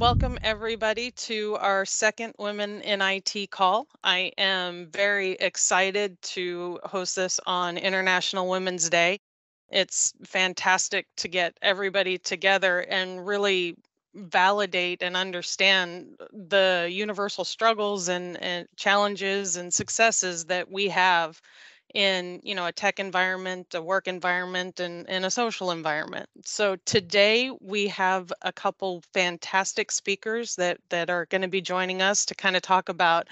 Welcome, everybody, to our second Women in IT call. I am very excited to host this on International Women's Day. It's fantastic to get everybody together and really validate and understand the universal struggles and, and challenges and successes that we have in you know a tech environment a work environment and, and a social environment. So today we have a couple fantastic speakers that that are going to be joining us to kind of talk about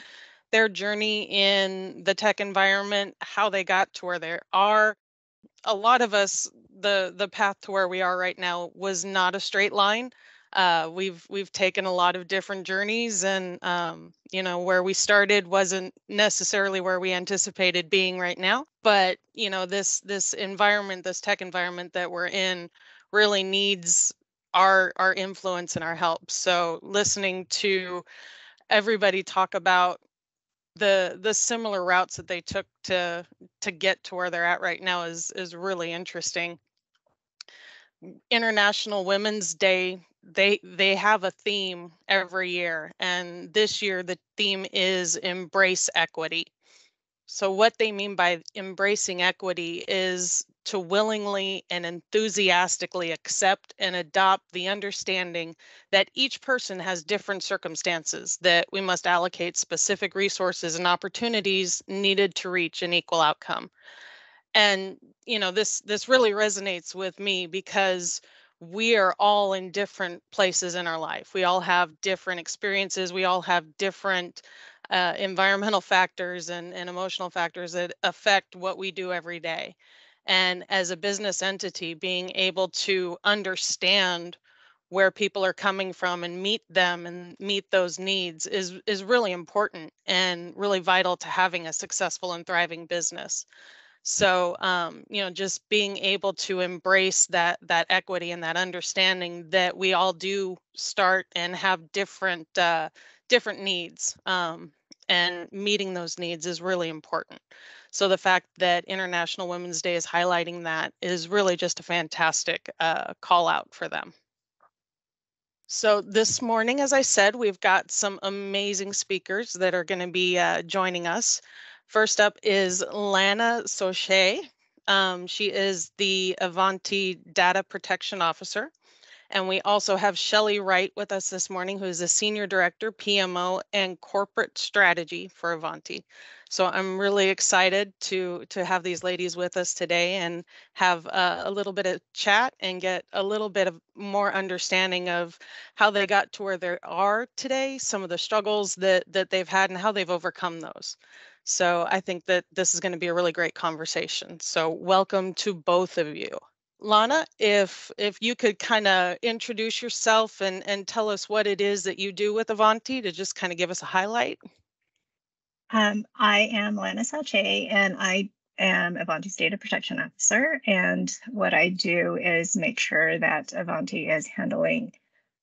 their journey in the tech environment how they got to where they are. A lot of us the the path to where we are right now was not a straight line uh, we've we've taken a lot of different journeys and um, you know where we started wasn't necessarily where we anticipated being right now but you know this this environment this tech environment that we're in really needs our our influence and our help. So listening to everybody talk about the the similar routes that they took to to get to where they're at right now is is really interesting. International women's day they they have a theme every year and this year the theme is embrace equity. So what they mean by embracing equity is to willingly and enthusiastically accept and adopt the understanding that each person has different circumstances that we must allocate specific resources and opportunities needed to reach an equal outcome. And you know this this really resonates with me because we are all in different places in our life. We all have different experiences. We all have different uh, environmental factors and, and emotional factors that affect what we do every day. And as a business entity, being able to understand where people are coming from and meet them and meet those needs is is really important and really vital to having a successful and thriving business. So, um, you know, just being able to embrace that that equity and that understanding that we all do start and have different uh, different needs, um, and meeting those needs is really important. So the fact that International Women's Day is highlighting that is really just a fantastic uh, call out for them. So this morning, as I said, we've got some amazing speakers that are going to be uh, joining us. First up is Lana Xaochay. Um, she is the Ivanti Data Protection Officer. And we also have Shelly Wright with us this morning, who is a Senior Director, PMO, and Corporate Strategy for Ivanti. So I'm really excited to, to have these ladies with us today and have uh, a little bit of chat and get a little bit of more understanding of how they got to where they are today, some of the struggles that, that they've had and how they've overcome those. So I think that this is going to be a really great conversation. So welcome to both of you. Lana, if if you could kind of introduce yourself and and tell us what it is that you do with Ivanti to just kind of give us a highlight. Um, I am Lana Xaochay and I am Ivanti's data protection officer. And what I do is make sure that Ivanti is handling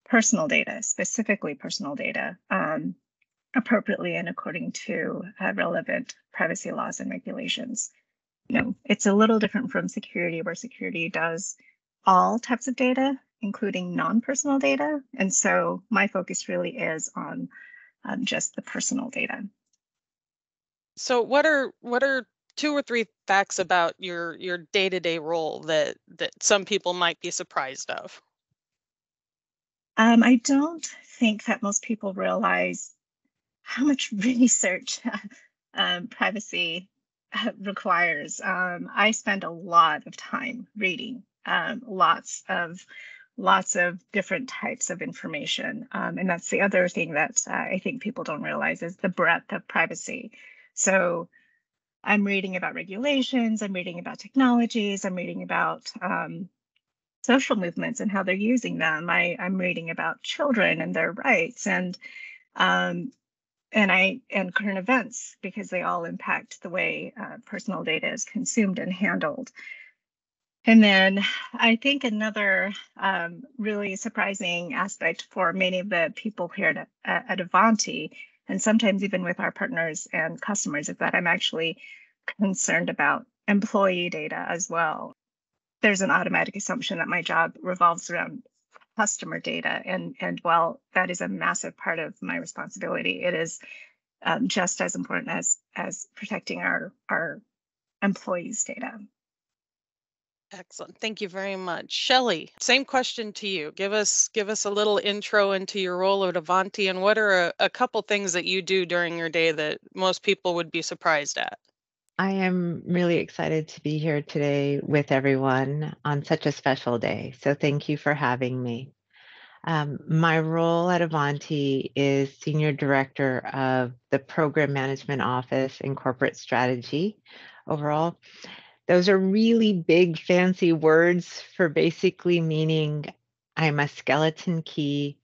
personal data, specifically personal data, um, appropriately and according to uh, relevant privacy laws and regulations. You know, it's a little different from security, where security does all types of data, including non-personal data. And so my focus really is on um, just the personal data. So what are what are two or three facts about your your day-to-day role that that some people might be surprised of? Um, I don't think that most people realize how much research um, privacy uh, requires. Um, I spend a lot of time reading um, lots of lots of different types of information, um, and that's the other thing that uh, I think people don't realize is the breadth of privacy. So. I'm reading about regulations, I'm reading about technologies, I'm reading about um, social movements and how they're using them. I, I'm reading about children and their rights and um, and I and current events because they all impact the way uh, personal data is consumed and handled. And then I think another um, really surprising aspect for many of the people here at, at Ivanti, and sometimes even with our partners and customers, is that I'm actually concerned about employee data as well. There's an automatic assumption that my job revolves around customer data. And, and while that is a massive part of my responsibility, it is um, just as important as, as protecting our, our employees' data. Excellent. Thank you very much. Shelly, same question to you. Give us give us a little intro into your role at Ivanti and what are a, a couple things that you do during your day that most people would be surprised at? I am really excited to be here today with everyone on such a special day. So thank you for having me. Um, my role at Ivanti is Senior Director of the Program Management Office and Corporate Strategy overall. Those are really big, fancy words for basically meaning I'm a skeleton key,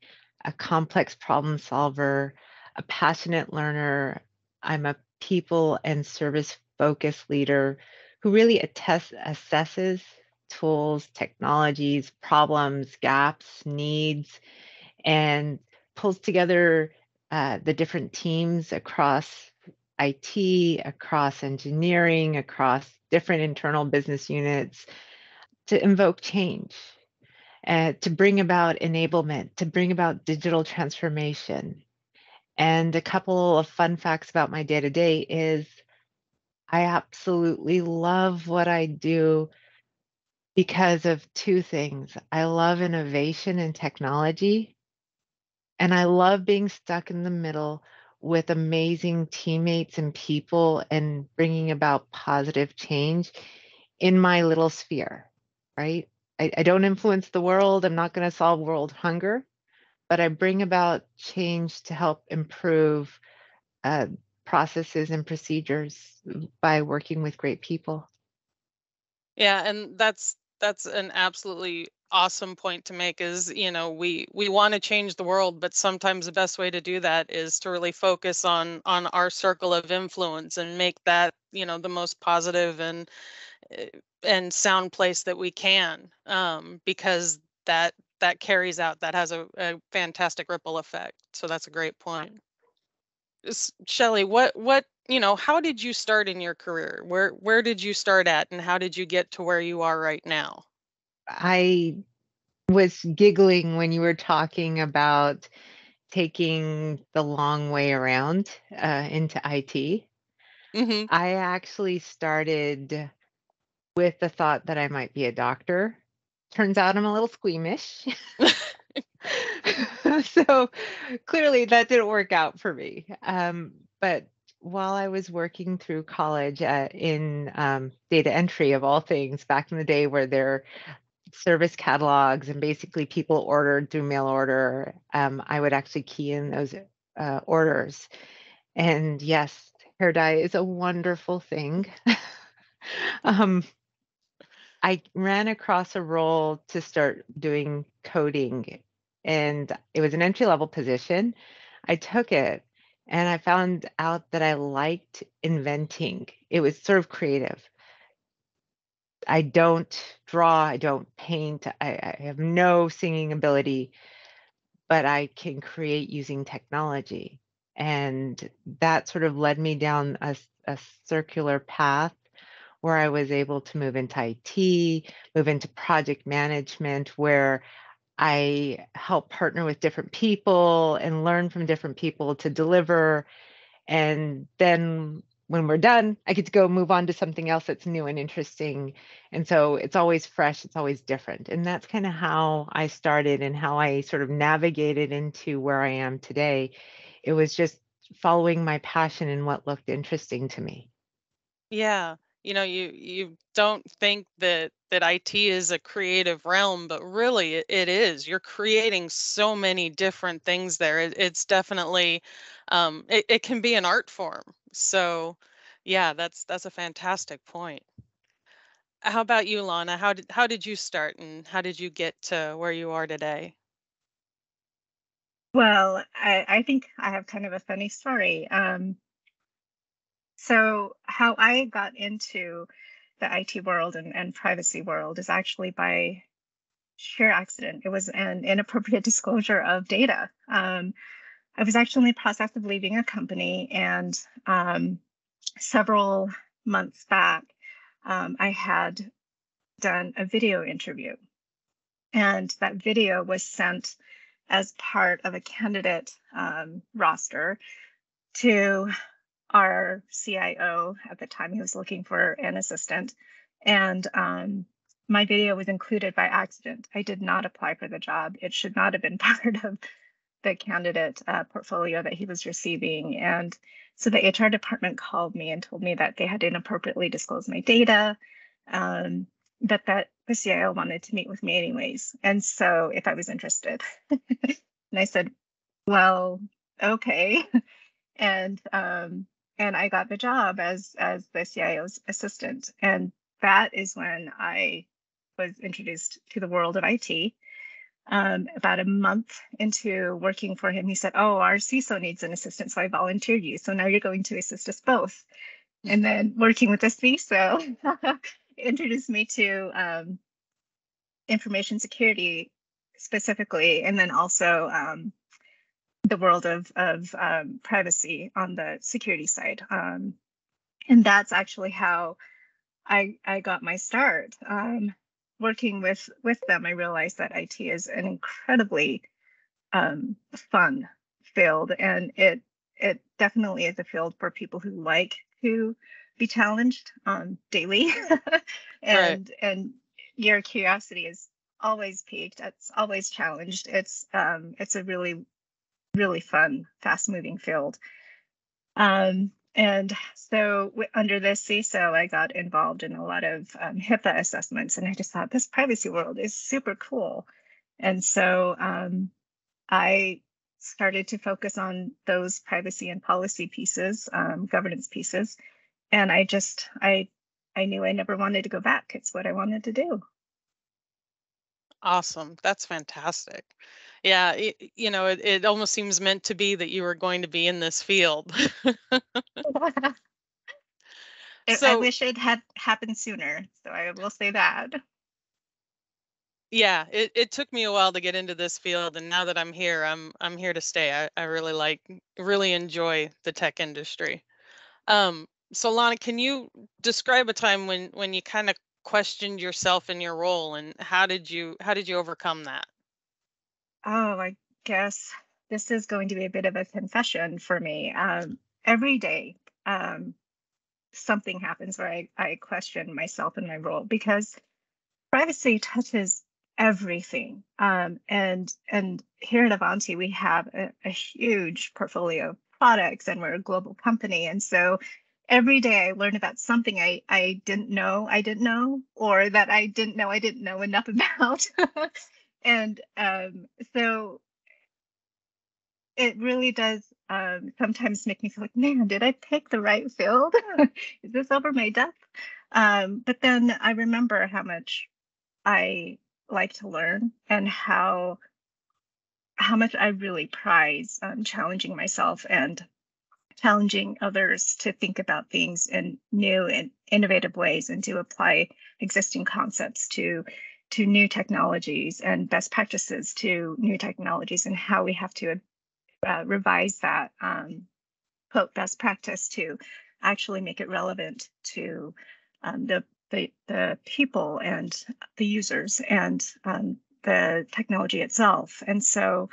a complex problem solver, a passionate learner. I'm a people and service focused leader who really assesses tools, technologies, problems, gaps, needs, and pulls together uh, the different teams across IT, across engineering, across different internal business units to invoke change, uh, to bring about enablement, to bring about digital transformation. And a couple of fun facts about my day to day is I absolutely love what I do because of two things. I love innovation and technology, and I love being stuck in the middle with amazing teammates and people and bringing about positive change in my little sphere, right? I, I don't influence the world. I'm not going to solve world hunger, but I bring about change to help improve uh, processes and procedures by working with great people. Yeah, and that's that's an absolutely awesome point to make is you know we we want to change the world but sometimes the best way to do that is to really focus on on our circle of influence and make that you know the most positive and eh, and sound place that we can um, because that that carries out that has a, a fantastic ripple effect. So that's a great point Shelly, what what you know, how did you start in your career? Where where did you start at and how did you get to where you are right now? I was giggling when you were talking about taking the long way around uh, into IT. hmm I actually started with the thought that I might be a doctor. Turns out I'm a little squeamish. so clearly that didn't work out for me. Um, but while I was working through college uh, in um, data entry of all things back in the day where there service catalogs and basically people ordered through mail order, um, I would actually key in those uh, orders. And yes, hair dye is a wonderful thing. um, I ran across a role to start doing coding, and it was an entry level position. I took it and I found out that I liked inventing. It was sort of creative. I don't draw, I don't paint, I, I have no singing ability, but I can create using technology. And that sort of led me down a, a circular path where I was able to move into IT, move into project management, where I help partner with different people and learn from different people to deliver. And then when we're done, I get to go move on to something else that's new and interesting. And so it's always fresh, it's always different. And that's kind of how I started and how I sort of navigated into where I am today. It was just following my passion and what looked interesting to me. Yeah. You know, you you don't think that that IT is a creative realm, but really it, it is. You're creating so many different things there. It, it's definitely um it, it can be an art form. So yeah, that's that's a fantastic point. How about you, Lana? How did how did you start and how did you get to where you are today? Well, I, I think I have kind of a funny story. Um, so, how I got into the IT world and, and privacy world is actually by sheer accident. It was an inappropriate disclosure of data. Um, I was actually in the process of leaving a company, and um, several months back, um, I had done a video interview. And that video was sent as part of a candidate um, roster to our CIO at the time. He was looking for an assistant. And um, my video was included by accident. I did not apply for the job. It should not have been part of the candidate uh, portfolio that he was receiving. And so the HR department called me and told me that they had inappropriately disclosed my data, um, but that the CIO wanted to meet with me anyways. And so if I was interested, and I said, well, okay. and um, and I got the job as as the CIO's assistant. And that is when I was introduced to the world of IT. Um, about a month into working for him, he said, Oh, our CISO needs an assistant. So I volunteered you. So now you're going to assist us both. And then working with the CISO introduced me to um, information security specifically, and then also um, the world of, of um, privacy on the security side. Um, and that's actually how I, I got my start. Um, working with with them, I realized that IT is an incredibly um, fun field, and it it definitely is a field for people who like to be challenged um, daily, and right. and your curiosity is always peaked. It's always challenged. It's um, it's a really really fun, fast moving field. Um, and so w- under this CISO, I got involved in a lot of um, HIPAA assessments, and I just thought this privacy world is super cool. And so um, I started to focus on those privacy and policy pieces, um, governance pieces, and I just I I knew I never wanted to go back. It's what I wanted to do. Awesome. That's fantastic. Yeah, it, you know, it, it almost seems meant to be that you were going to be in this field. I wish it had happened sooner. So I will say that. yeah, it, it took me a while to get into this field, and now that I'm here, I'm I'm here to stay. I, I really like really enjoy the tech industry. Um, so Lana, can you describe a time when when you kind of questioned yourself in your role and how did you how did you overcome that? Oh, I guess this is going to be a bit of a confession for me. Um, every day, um, something happens where I, I question myself and my role because privacy touches everything. Um, and and here at Ivanti, we have a, a huge portfolio of products, and we're a global company, and so every day I learn about something I, I didn't know I didn't know, or that I didn't know I didn't know enough about. And um, so it really does um, sometimes make me feel like, man, did I pick the right field? Is this over my depth? Um, but then I remember how much I like to learn and how how much I really prize um, challenging myself and challenging others to think about things in new and innovative ways and to apply existing concepts to to new technologies and best practices to new technologies and how we have to uh, revise that um, quote best practice to actually make it relevant to um, the, the the people and the users and um, the technology itself and so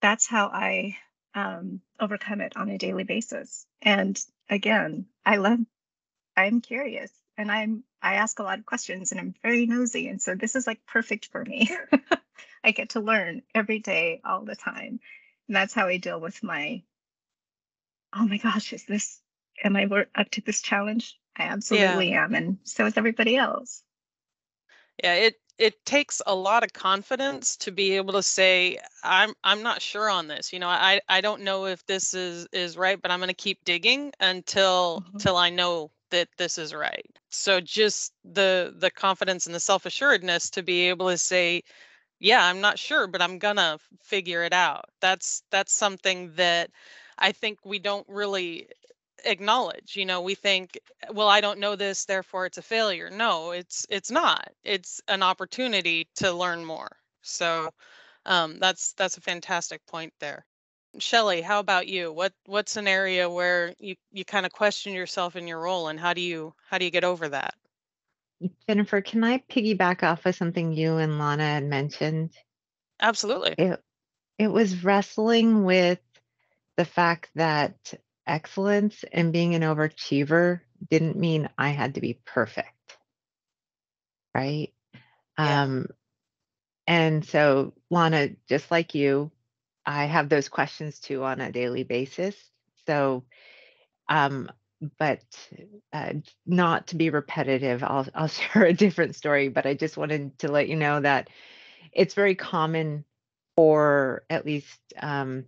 that's how i um, overcome it on a daily basis. And again, I love, I'm curious and I'm, I ask a lot of questions and I'm very nosy. And so this is like perfect for me. I get to learn every day, all the time. And that's how I deal with my, oh my gosh, is this, am I up to this challenge? I absolutely yeah. am. And so is everybody else. Yeah, it it takes a lot of confidence to be able to say i'm i'm not sure on this you know i i don't know if this is is right but i'm going to keep digging until mm-hmm. till i know that this is right. So just the the confidence and the self assuredness to be able to say yeah i'm not sure but i'm going to figure it out. That's that's something that i think we don't really acknowledge you know we think well i don't know this therefore it's a failure. No it's it's not. It's an opportunity to learn more. So um, that's that's a fantastic point there shelly how about you what what's an area where you you kind of question yourself in your role and how do you how do you get over that Jennifer, can I piggyback off of something you and Lana had mentioned? Absolutely. It it was wrestling with the fact that excellence and being an overachiever didn't mean I had to be perfect. Right? Yeah. Um and so Lana, just like you, I have those questions too on a daily basis. So um but uh, not to be repetitive, I'll I'll share a different story. But I just wanted to let you know that it's very common for at least um,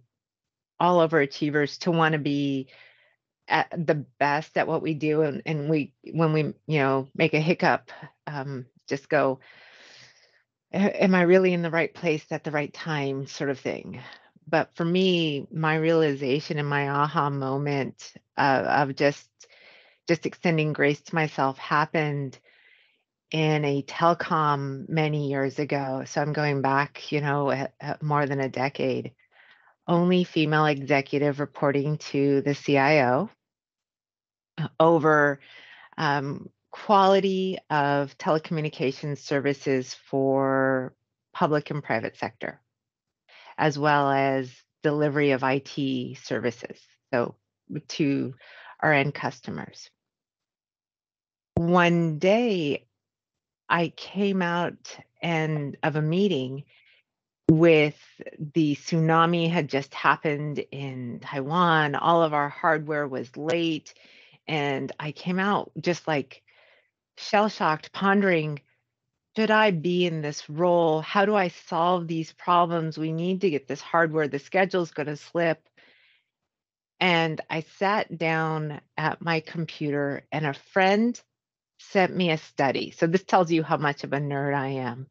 all overachievers to want to be at the best at what we do, and, and we when we you know make a hiccup, um, just go, am I really in the right place at the right time, sort of thing but for me, my realization and my aha moment uh, of just just extending grace to myself happened in a telecom many years ago. So I'm going back, you know, more than a decade. Only female executive reporting to the CIO over um, quality of telecommunications services for public and private sector as well as delivery of IT services. So to our end customers. One day I came out and of a meeting with the tsunami had just happened in Taiwan. All of our hardware was late. And I came out just like shell shocked, pondering should I be in this role? How do I solve these problems? We need to get this hardware. The schedule's going to slip. And I sat down at my computer, and a friend sent me a study. So, this tells you how much of a nerd I am.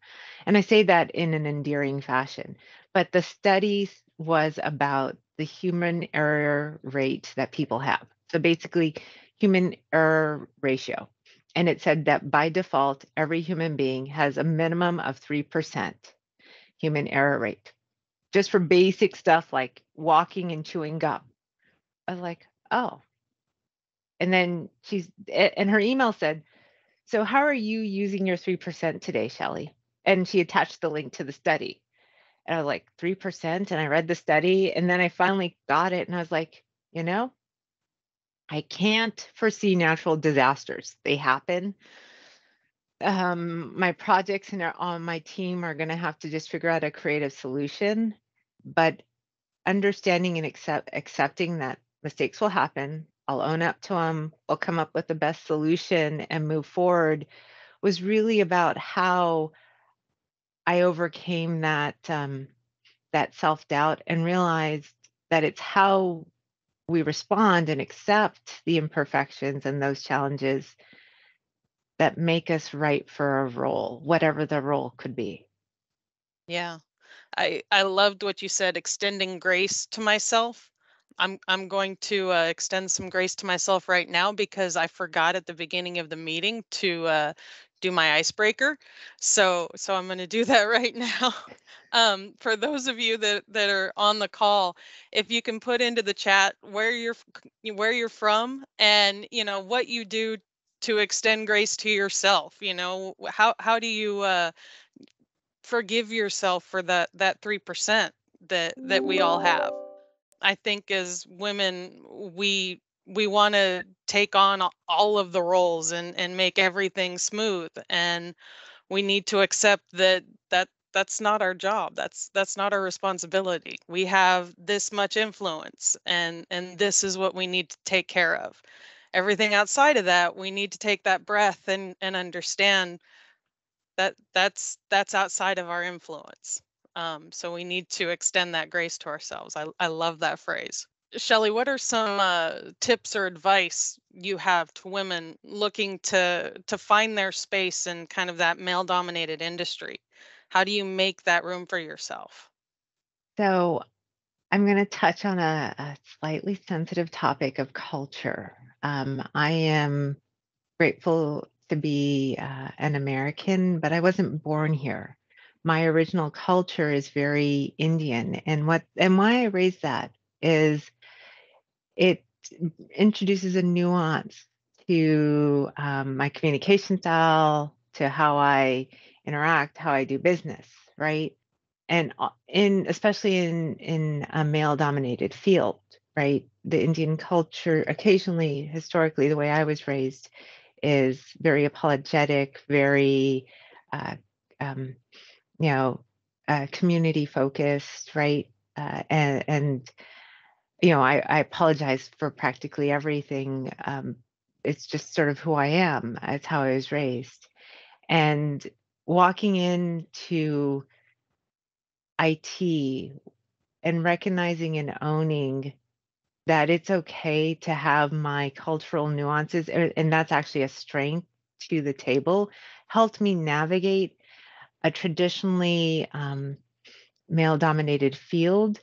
And I say that in an endearing fashion. But the study was about the human error rate that people have. So, basically, human error ratio and it said that by default, every human being has a minimum of 3% human error rate, just for basic stuff like walking and chewing gum. I was like, oh. And then she's, and her email said, so how are you using your 3% today, Shelly? And she attached the link to the study. And I was like, 3%? And I read the study and then I finally got it and I was like, you know, I can't foresee natural disasters. They happen. Um, my projects and on my team are going to have to just figure out a creative solution. But understanding and accept, accepting that mistakes will happen, I'll own up to them, I'll come up with the best solution and move forward was really about how I overcame that um, that self doubt and realized that it's how we respond and accept the imperfections and those challenges that make us right for a role, whatever the role could be. Yeah. I I loved what you said extending grace to myself. I'm I'm going to uh, extend some grace to myself right now because I forgot at the beginning of the meeting to uh, do my icebreaker. So so I'm going to do that right now. Um, for those of you that that are on the call, if you can put into the chat where you're where you're from and you know what you do to extend grace to yourself. You know how how do you uh, forgive yourself for that that three percent that that we all have. I think as women we we want to take on all of the roles and and make everything smooth and we need to accept that that that's not our job that's that's not our responsibility. We have this much influence and and this is what we need to take care of. Everything outside of that we need to take that breath and and understand that that's that's outside of our influence. Um, so we need to extend that grace to ourselves. I, I love that phrase Shelly, what are some uh, tips or advice you have to women looking to to find their space in kind of that male-dominated industry? How do you make that room for yourself? So, I'm going to touch on a, a, slightly sensitive topic of culture. Um, I am grateful to be uh, an American, but I wasn't born here. My original culture is very Indian, and what and why I raise that is it introduces a nuance to um, my communication style, to how I interact, how I do business, right? And uh, in especially in in a male dominated field, right? The Indian culture occasionally, historically, the way I was raised is very apologetic, very uh, um, you know, uh, community focused, right? Uh, and, and you know, I, I apologize for practically everything. Um, it's just sort of who I am. It's how I was raised. And walking into IT and recognizing and owning that it's okay to have my cultural nuances, and that's actually a strength to the table, helped me navigate a traditionally um, male dominated field,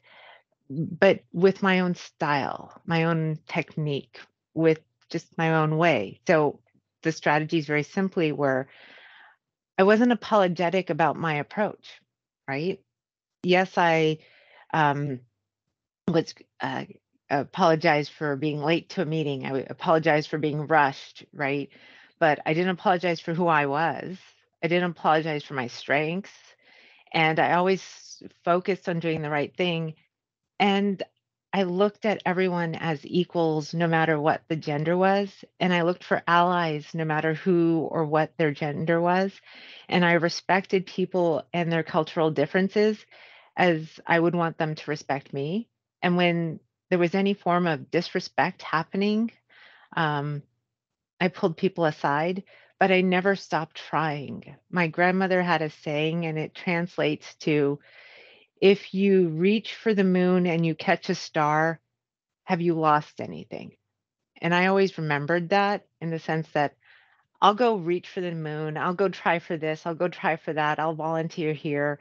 but with my own style, my own technique, with just my own way. So the strategies very simply were I wasn't apologetic about my approach, right? Yes, I um, was uh, apologize for being late to a meeting. I apologize for being rushed, right? But I didn't apologize for who I was. I didn't apologize for my strengths. And I always focused on doing the right thing. And I looked at everyone as equals no matter what the gender was. And I looked for allies no matter who or what their gender was. And I respected people and their cultural differences as I would want them to respect me. And when there was any form of disrespect happening, um, I pulled people aside, but I never stopped trying. My grandmother had a saying, and it translates to if you reach for the moon and you catch a star, have you lost anything? And I always remembered that in the sense that I'll go reach for the moon, I'll go try for this, I'll go try for that, I'll volunteer here.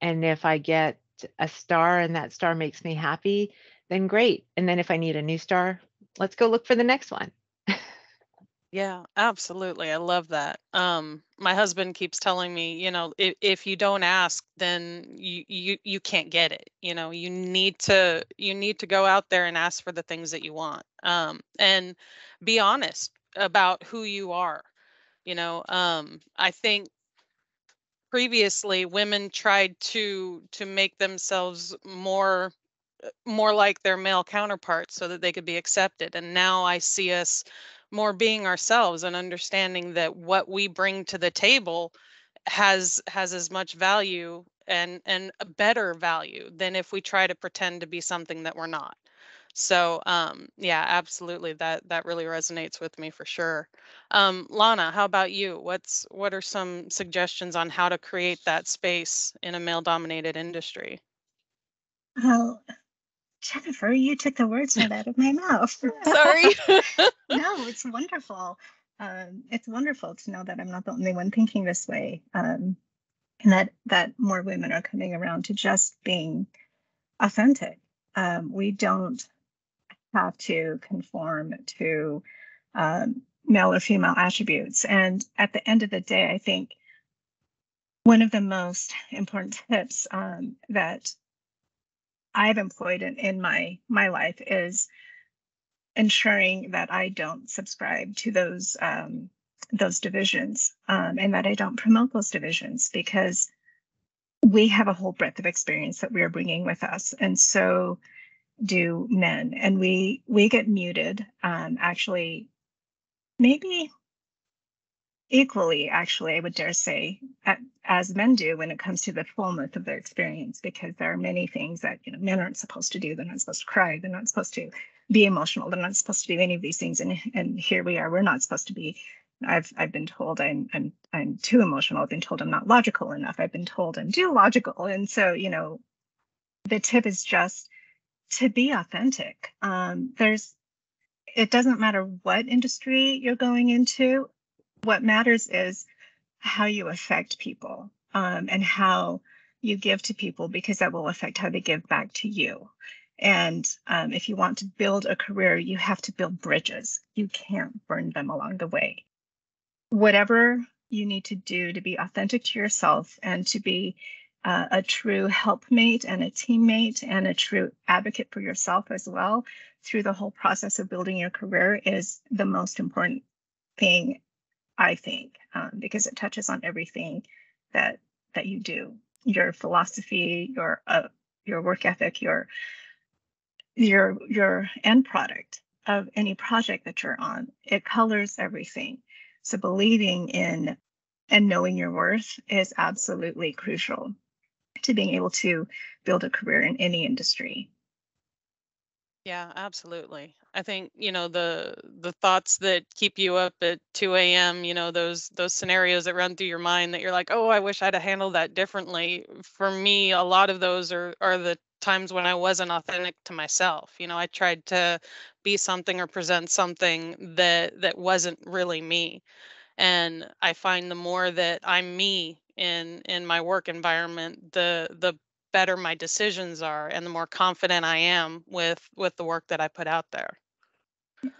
And if I get a star and that star makes me happy, then great. And then if I need a new star, let's go look for the next one. Yeah, absolutely. I love that. Um, my husband keeps telling me, you know, if, if you don't ask, then you, you you can't get it. You know, you need to you need to go out there and ask for the things that you want. Um, and be honest about who you are. You know, um, I think previously women tried to to make themselves more more like their male counterparts so that they could be accepted. And now I see us more being ourselves and understanding that what we bring to the table has has as much value and and a better value than if we try to pretend to be something that we're not. So um yeah absolutely that that really resonates with me for sure. Um lana how about you? What's what are some suggestions on how to create that space in a male dominated industry? Oh, Jennifer, you took the words right out of my mouth. sorry no, it's wonderful. Um, it's wonderful to know that I'm not the only one thinking this way, um, and that that more women are coming around to just being authentic. Um, we don't have to conform to um, male or female attributes. And at the end of the day, I think one of the most important tips um, that I've employed in, in my my life is ensuring that I don't subscribe to those um, those divisions um, and that I don't promote those divisions because we have a whole breadth of experience that we are bringing with us, and so do men, and we we get muted. Um, actually, maybe equally, actually, I would dare say, as men do when it comes to the fullness of their experience, because there are many things that you know men aren't supposed to do. They're not supposed to cry. They're not supposed to be emotional. They're not supposed to do any of these things. And and here we are. We're not supposed to be. I've I've been told I'm I'm I'm too emotional. I've been told I'm not logical enough. I've been told I'm too logical. And so you know, the tip is just to be authentic. Um, there's it doesn't matter what industry you're going into. What matters is how you affect people um, and how you give to people because that will affect how they give back to you. And um, if you want to build a career, you have to build bridges. You can't burn them along the way. Whatever you need to do to be authentic to yourself and to be uh, a true helpmate and a teammate and a true advocate for yourself as well through the whole process of building your career is the most important thing, I think, um, because it touches on everything that that you do, your philosophy, your uh, your work ethic, your your your end product of any project that you're on. It colors everything. So believing in and knowing your worth is absolutely crucial to being able to build a career in any industry. Yeah, absolutely. I think, you know, the the thoughts that keep you up at 2 a.m., you know, those those scenarios that run through your mind that you're like, oh, I wish I'd have handled that differently. For me, a lot of those are are the times when I wasn't authentic to myself. You know, I tried to be something or present something that that wasn't really me. And I find the more that I'm me in in my work environment, the the better my decisions are and the more confident I am with with the work that I put out there.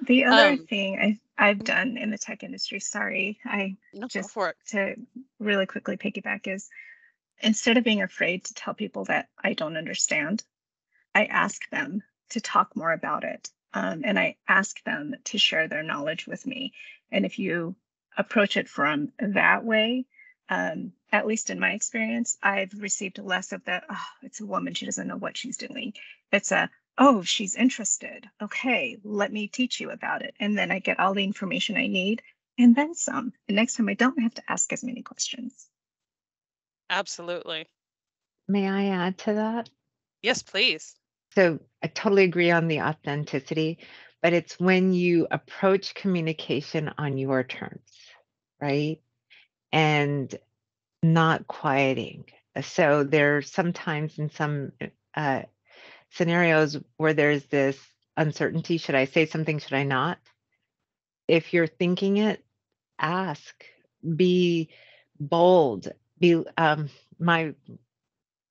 The other um, thing I I've done in the tech industry, sorry, I no, just for it. to really quickly piggyback is instead of being afraid to tell people that I don't understand, I ask them to talk more about it. Um, and I ask them to share their knowledge with me. And if you approach it from that way, um, at least in my experience, I've received less of the, oh, it's a woman, she doesn't know what she's doing. It's a, oh, she's interested. Okay, let me teach you about it. And then I get all the information I need and then some. And next time I don't have to ask as many questions. Absolutely. May I add to that? Yes, please. So I totally agree on the authenticity, but it's when you approach communication on your terms, right? And not quieting. So there's sometimes in some uh, scenarios where there's this uncertainty should I say something, should I not? If you're thinking it, ask, be bold, be, um, my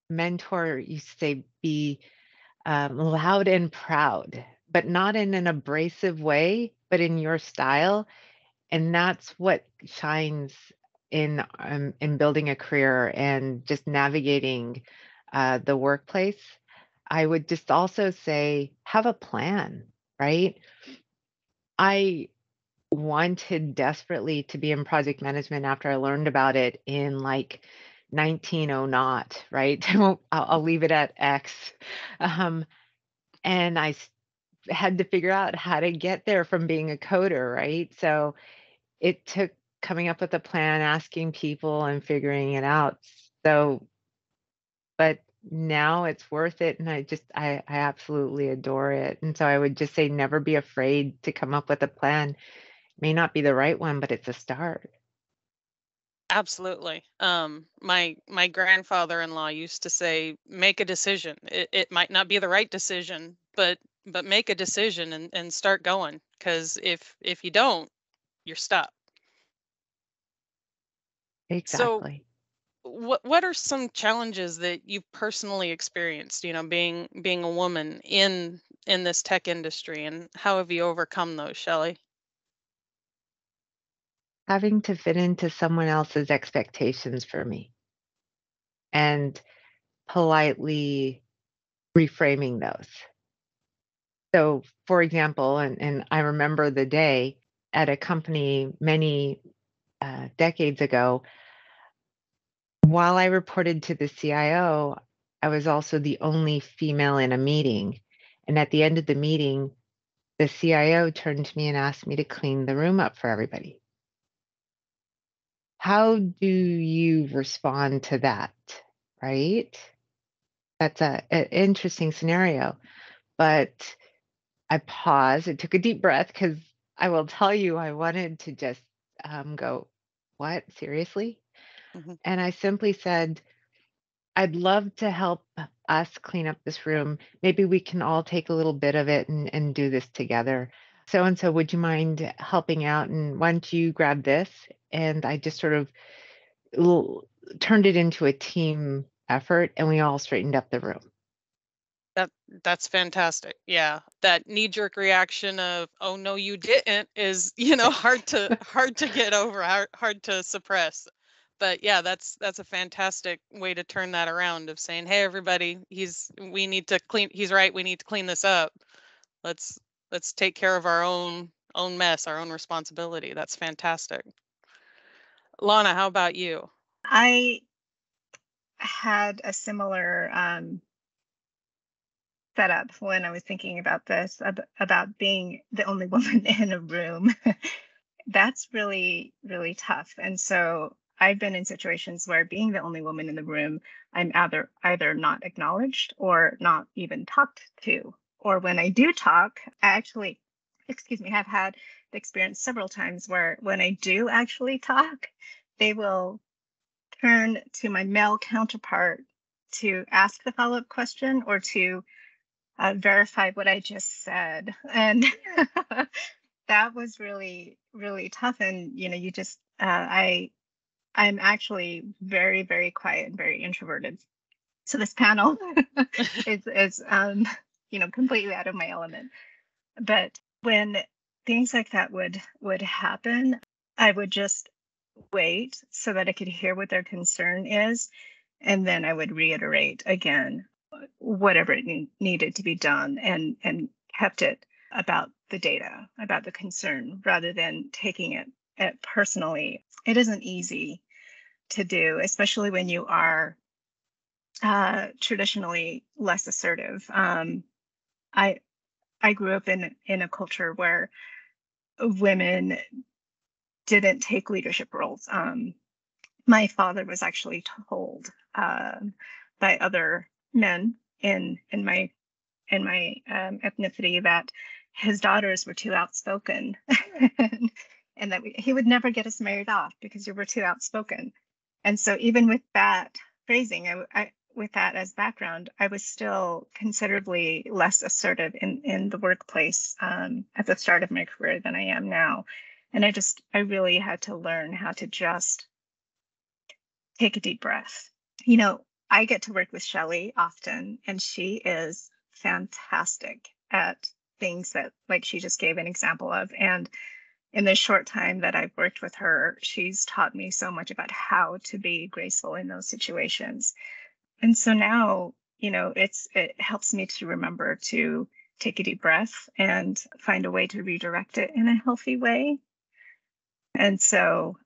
mentor used to say, be um, loud and proud, but not in an abrasive way, but in your style. And that's what shines in um, in building a career and just navigating uh, the workplace, I would just also say have a plan, right? I wanted desperately to be in project management after I learned about it in like 190 not, right? I'll, I'll, leave it at X. Um, and I had to figure out how to get there from being a coder, right? So it took coming up with a plan, asking people and figuring it out. So, but now it's worth it. And I just, I, I absolutely adore it. And so I would just say, never be afraid to come up with a plan. It may not be the right one, but it's a start. Absolutely. Um, my my grandfather-in-law used to say, "Make a decision. It, it might not be the right decision, but but make a decision and, and start going. Because if if you don't, you're stuck." Exactly. So what what are some challenges that you've personally experienced, you know, being being a woman in in this tech industry and how have you overcome those, Shelly? Having to fit into someone else's expectations for me and politely reframing those. So, for example, and, and I remember the day at a company many uh, decades ago, while I reported to the CIO, I was also the only female in a meeting. And at the end of the meeting, the CIO turned to me and asked me to clean the room up for everybody. How do you respond to that? Right? That's a, an interesting scenario. But I paused, I took a deep breath because I will tell you, I wanted to just um, go, What? Seriously? Mm-hmm. And I simply said, I'd love to help us clean up this room. Maybe we can all take a little bit of it and, and do this together. So and so, would you mind helping out? And why don't you grab this? And I just sort of l- turned it into a team effort and we all straightened up the room. That that's fantastic. Yeah. That knee jerk reaction of oh no you didn't is, you know, hard to hard to get over, hard, hard to suppress but yeah that's that's a fantastic way to turn that around of saying hey everybody he's we need to clean he's right we need to clean this up let's let's take care of our own own mess, our own responsibility. That's fantastic. Lana, how about you? I had a similar um, setup when I was thinking about this about being the only woman in a room. That's really, really tough. And so I've been in situations where being the only woman in the room, I'm either either not acknowledged or not even talked to. Or when I do talk, I actually, excuse me, have had the experience several times where when I do actually talk, they will turn to my male counterpart to ask the follow-up question or to uh, verify what I just said. And that was really, really tough. And, you know, you just, uh, I, I'm actually very, very quiet and very introverted. So this panel is, is um, you know, completely out of my element. But when things like that would would happen, I would just wait so that I could hear what their concern is, and then I would reiterate again whatever it ne- needed to be done, and and kept it about the data, about the concern, rather than taking it, it personally. It isn't easy to do, especially when you are uh, traditionally less assertive. Um, I I grew up in in a culture where women didn't take leadership roles. Um, my father was actually told uh, by other men in in my in my um, ethnicity that his daughters were too outspoken and, and that we, he would never get us married off because you were too outspoken. And so even with that phrasing, I, I with that as background, I was still considerably less assertive in in the workplace um, at the start of my career than I am now, and I just I really had to learn how to just take a deep breath. You know, I get to work with Shelly often, and she is fantastic at things that like she just gave an example of. And in the short time that I've worked with her, she's taught me so much about how to be graceful in those situations. And so now you know it's it helps me to remember to take a deep breath and find a way to redirect it in a healthy way. And so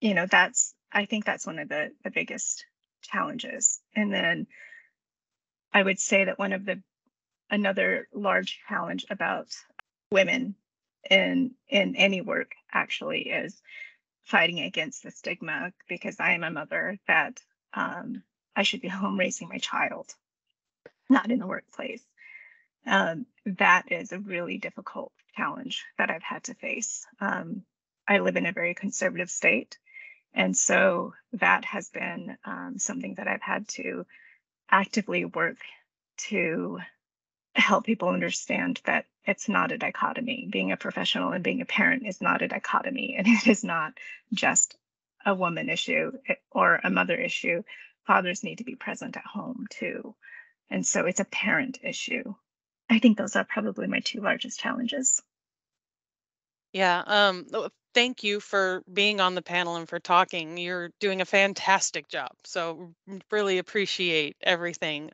you know that's i think that's one of the the biggest challenges and then i would say that one of the another large challenge about women in in any work actually is fighting against the stigma because i am a mother that um, I should be home raising my child, not in the workplace. Um, that is a really difficult challenge that I've had to face. Um, I live in a very conservative state. And so that has been um, something that I've had to actively work to help people understand that it's not a dichotomy. Being a professional and being a parent is not a dichotomy, and it is not just a woman issue eh, or a mother issue fathers need to be present at home too. And so it's a parent issue. I think those are probably my two largest challenges. Yeah. Um, thank you for being on the panel and for talking. You're doing a fantastic job. So really appreciate everything.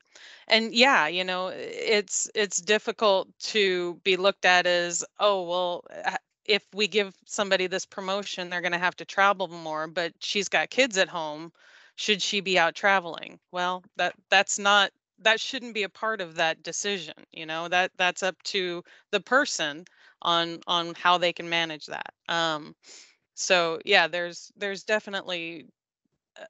And yeah, you know, it's it's difficult to be looked at as, oh, well, uh, if we give somebody this promotion, they're going to have to travel more, but she's got kids at home should she be out traveling well that that's not that shouldn't be a part of that decision you know that that's up to the person on on how they can manage that um so yeah there's there's definitely uh,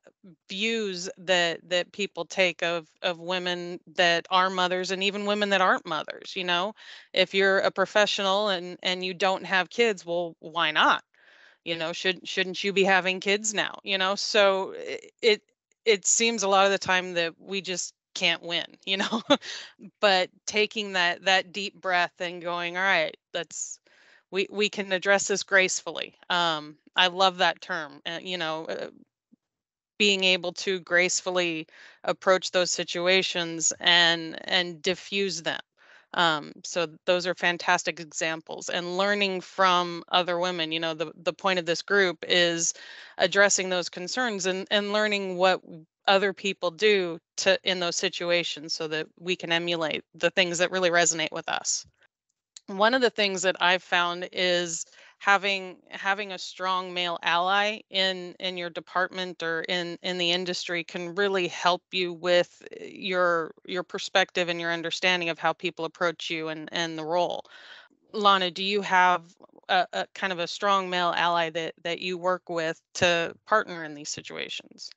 views that that people take of of women that are mothers and even women that aren't mothers you know? If you're a professional and and you don't have kids well why not? You know should shouldn't you be having kids now you know? So it it seems a lot of the time that we just can't win you know? But taking that that deep breath and going all right let's we we can address this gracefully. Um i love that term uh, you know uh, being able to gracefully approach those situations and and diffuse them. Um, so those are fantastic examples. And learning from other women. You know, the, the point of this group is addressing those concerns and, and learning what other people do to in those situations so that we can emulate the things that really resonate with us. one of the things that I've found is having having a strong male ally in in your department or in in the industry can really help you with uh, your your perspective and your understanding of how people approach you and and the role. Lana, do you have a, a kind of a strong male ally that that you work with to partner in these situations?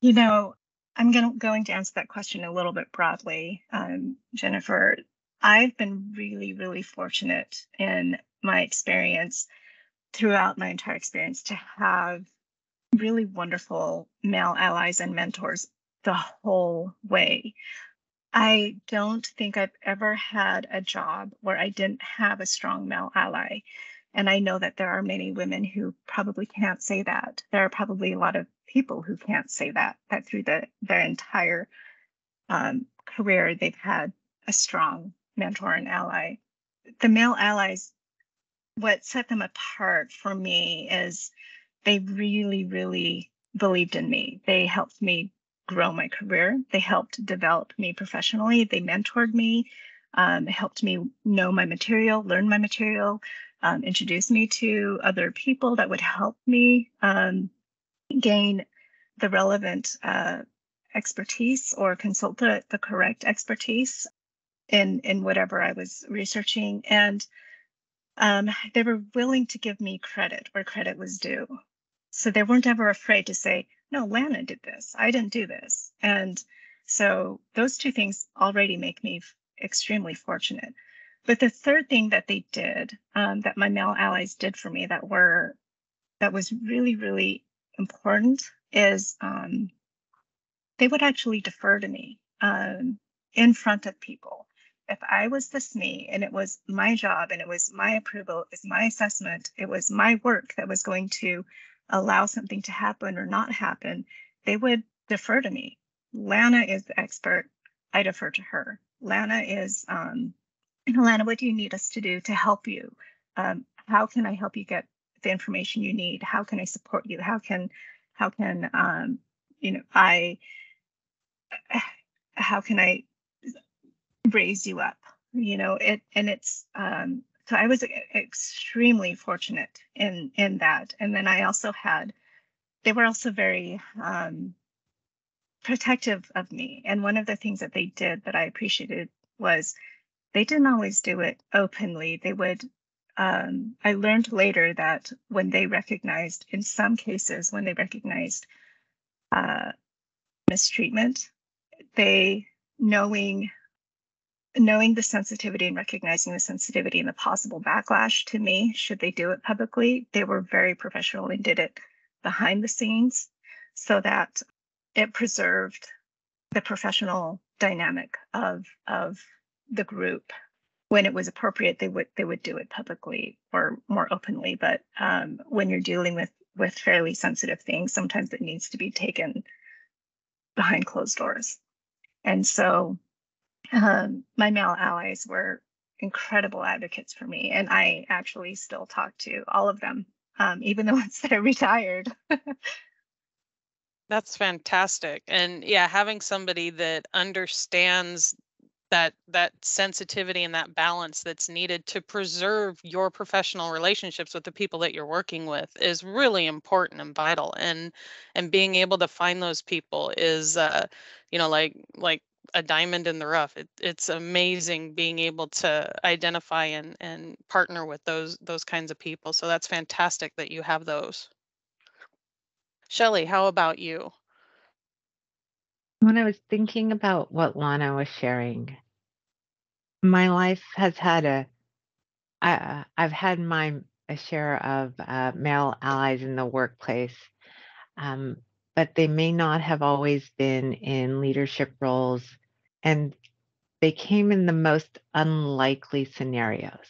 You know, I'm gonna, going to answer that question a little bit broadly, um, Jennifer. I've been really, really fortunate in my experience throughout my entire experience to have really wonderful male allies and mentors the whole way. I don't think I've ever had a job where I didn't have a strong male ally. And I know that there are many women who probably can't say that. There are probably a lot of people who can't say that, that through the, their entire um, career, they've had a strong mentor and ally. The male allies, what set them apart for me is they really, really believed in me. They helped me grow my career. They helped develop me professionally. They mentored me, um, helped me know my material, learn my material, um, introduce me to other people that would help me um, gain the relevant uh, expertise or consult the, the correct expertise in in whatever I was researching, and um, they were willing to give me credit where credit was due. So they weren't ever afraid to say, "No, Lana did this. I didn't do this." And so those two things already make me extremely fortunate. But the third thing that they did, um, that my male allies did for me, that were that was really really important, is um, they would actually defer to me um, in front of people if I was the SME and it was my job and it was my approval, it was my assessment, it was my work that was going to allow something to happen or not happen, they would defer to me. Lana is the expert. I defer to her. Lana is, um, Lana, what do you need us to do to help you? Um, how can I help you get the information you need? How can I support you? How can, how can, um, you know, I, how can I raise you up you know it and it's um so i was extremely fortunate in in that and then i also had they were also very um protective of me and one of the things that they did that i appreciated was they didn't always do it openly. They would um, i learned later that when they recognized in some cases when they recognized uh, mistreatment they knowing knowing the sensitivity and recognizing the sensitivity and the possible backlash to me should they do it publicly they were very professional and did it behind the scenes so that it preserved the professional dynamic of of the group when it was appropriate they would they would do it publicly or more openly but um, when you're dealing with with fairly sensitive things sometimes it needs to be taken behind closed doors and so um, my male allies were incredible advocates for me, and I actually still talk to all of them, um, even the ones that are retired. That's fantastic. And yeah, having somebody that understands that that sensitivity and that balance that's needed to preserve your professional relationships with the people that you're working with is really important and vital and and being able to find those people is uh you know like like a diamond in the rough. It, it's amazing being able to identify and, and partner with those those kinds of people. So that's fantastic that you have those. Shelly, how about you? When I was thinking about what Lana was sharing, my life has had a, I, I've had my a share of uh, male allies in the workplace. Um, but they may not have always been in leadership roles. And they came in the most unlikely scenarios.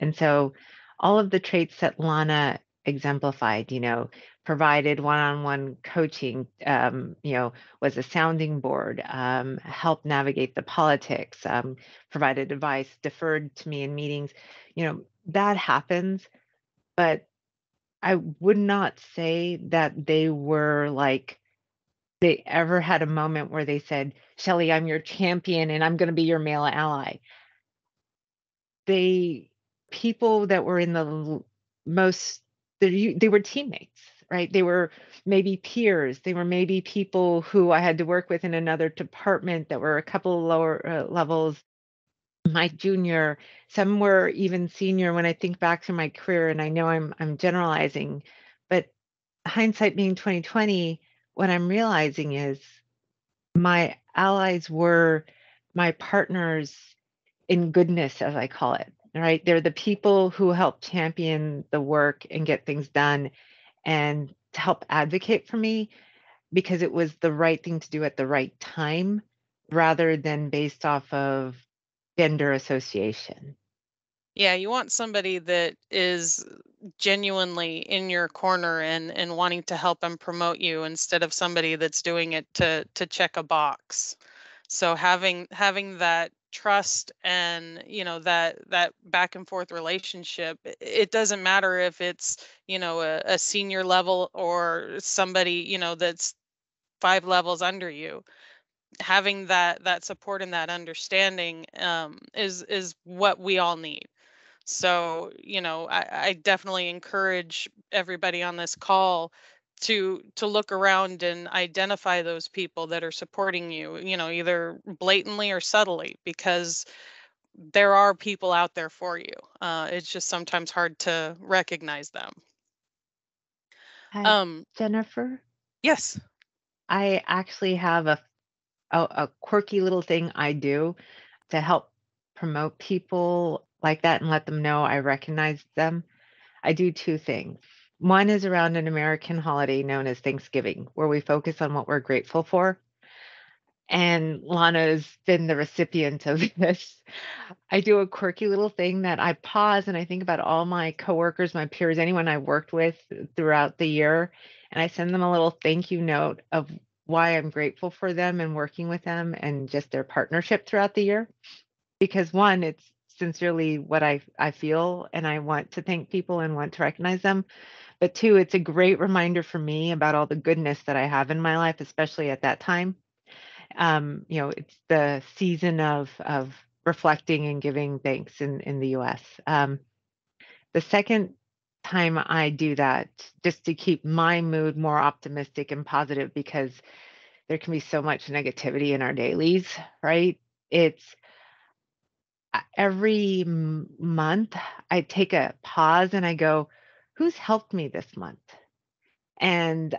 And so all of the traits that Lana exemplified, you know, provided one-on-one coaching, um, you know, was a sounding board, um, helped navigate the politics, um, provided advice, deferred to me in meetings, you know, that happens. But I would not say that they were like they ever had a moment where they said, Shelly, I'm your champion and I'm going to be your male ally. they people that were in the most they, were teammates right? They were maybe peers. They were maybe people who i had to work with in another department that were a couple lower uh, levels my junior some were even senior when i think back to my career and i know i'm i'm generalizing but hindsight being 2020 what i'm realizing is my allies were my partners in goodness as i call it right they're the people who help champion the work and get things done and to help advocate for me because it was the right thing to do at the right time rather than based off of gender association. Yeah, you want somebody that is genuinely in your corner and and wanting to help and promote you instead of somebody that's doing it to to check a box. So having having that trust and you know that that back and forth relationship it doesn't matter if it's you know a, a senior level or somebody you know that's five levels under you having that that support and that understanding um, is is what we all need. So you know, I, I definitely encourage everybody on this call to to look around and identify those people that are supporting you. You know, either blatantly or subtly, because there are people out there for you. Uh, it's just sometimes hard to recognize them. Hi, um, Jennifer. Yes. I actually have a a, a quirky little thing I do to help promote people like that and let them know I recognize them. I do two things. One is around an American holiday known as Thanksgiving, where we focus on what we're grateful for. And Lana's been the recipient of this. I do a quirky little thing that I pause and I think about all my coworkers, my peers, anyone I worked with throughout the year. And I send them a little thank you note of why I'm grateful for them and working with them and just their partnership throughout the year. Because one, it's sincerely what I, I feel and I want to thank people and want to recognize them. But two, it's a great reminder for me about all the goodness that I have in my life, especially at that time. Um, you know, it's the season of of reflecting and giving thanks in, in the US. Um, the second time I do that just to keep my mood more optimistic and positive because there can be so much negativity in our dailies, right? It's uh, every month I take a pause and I go, who's helped me this month? And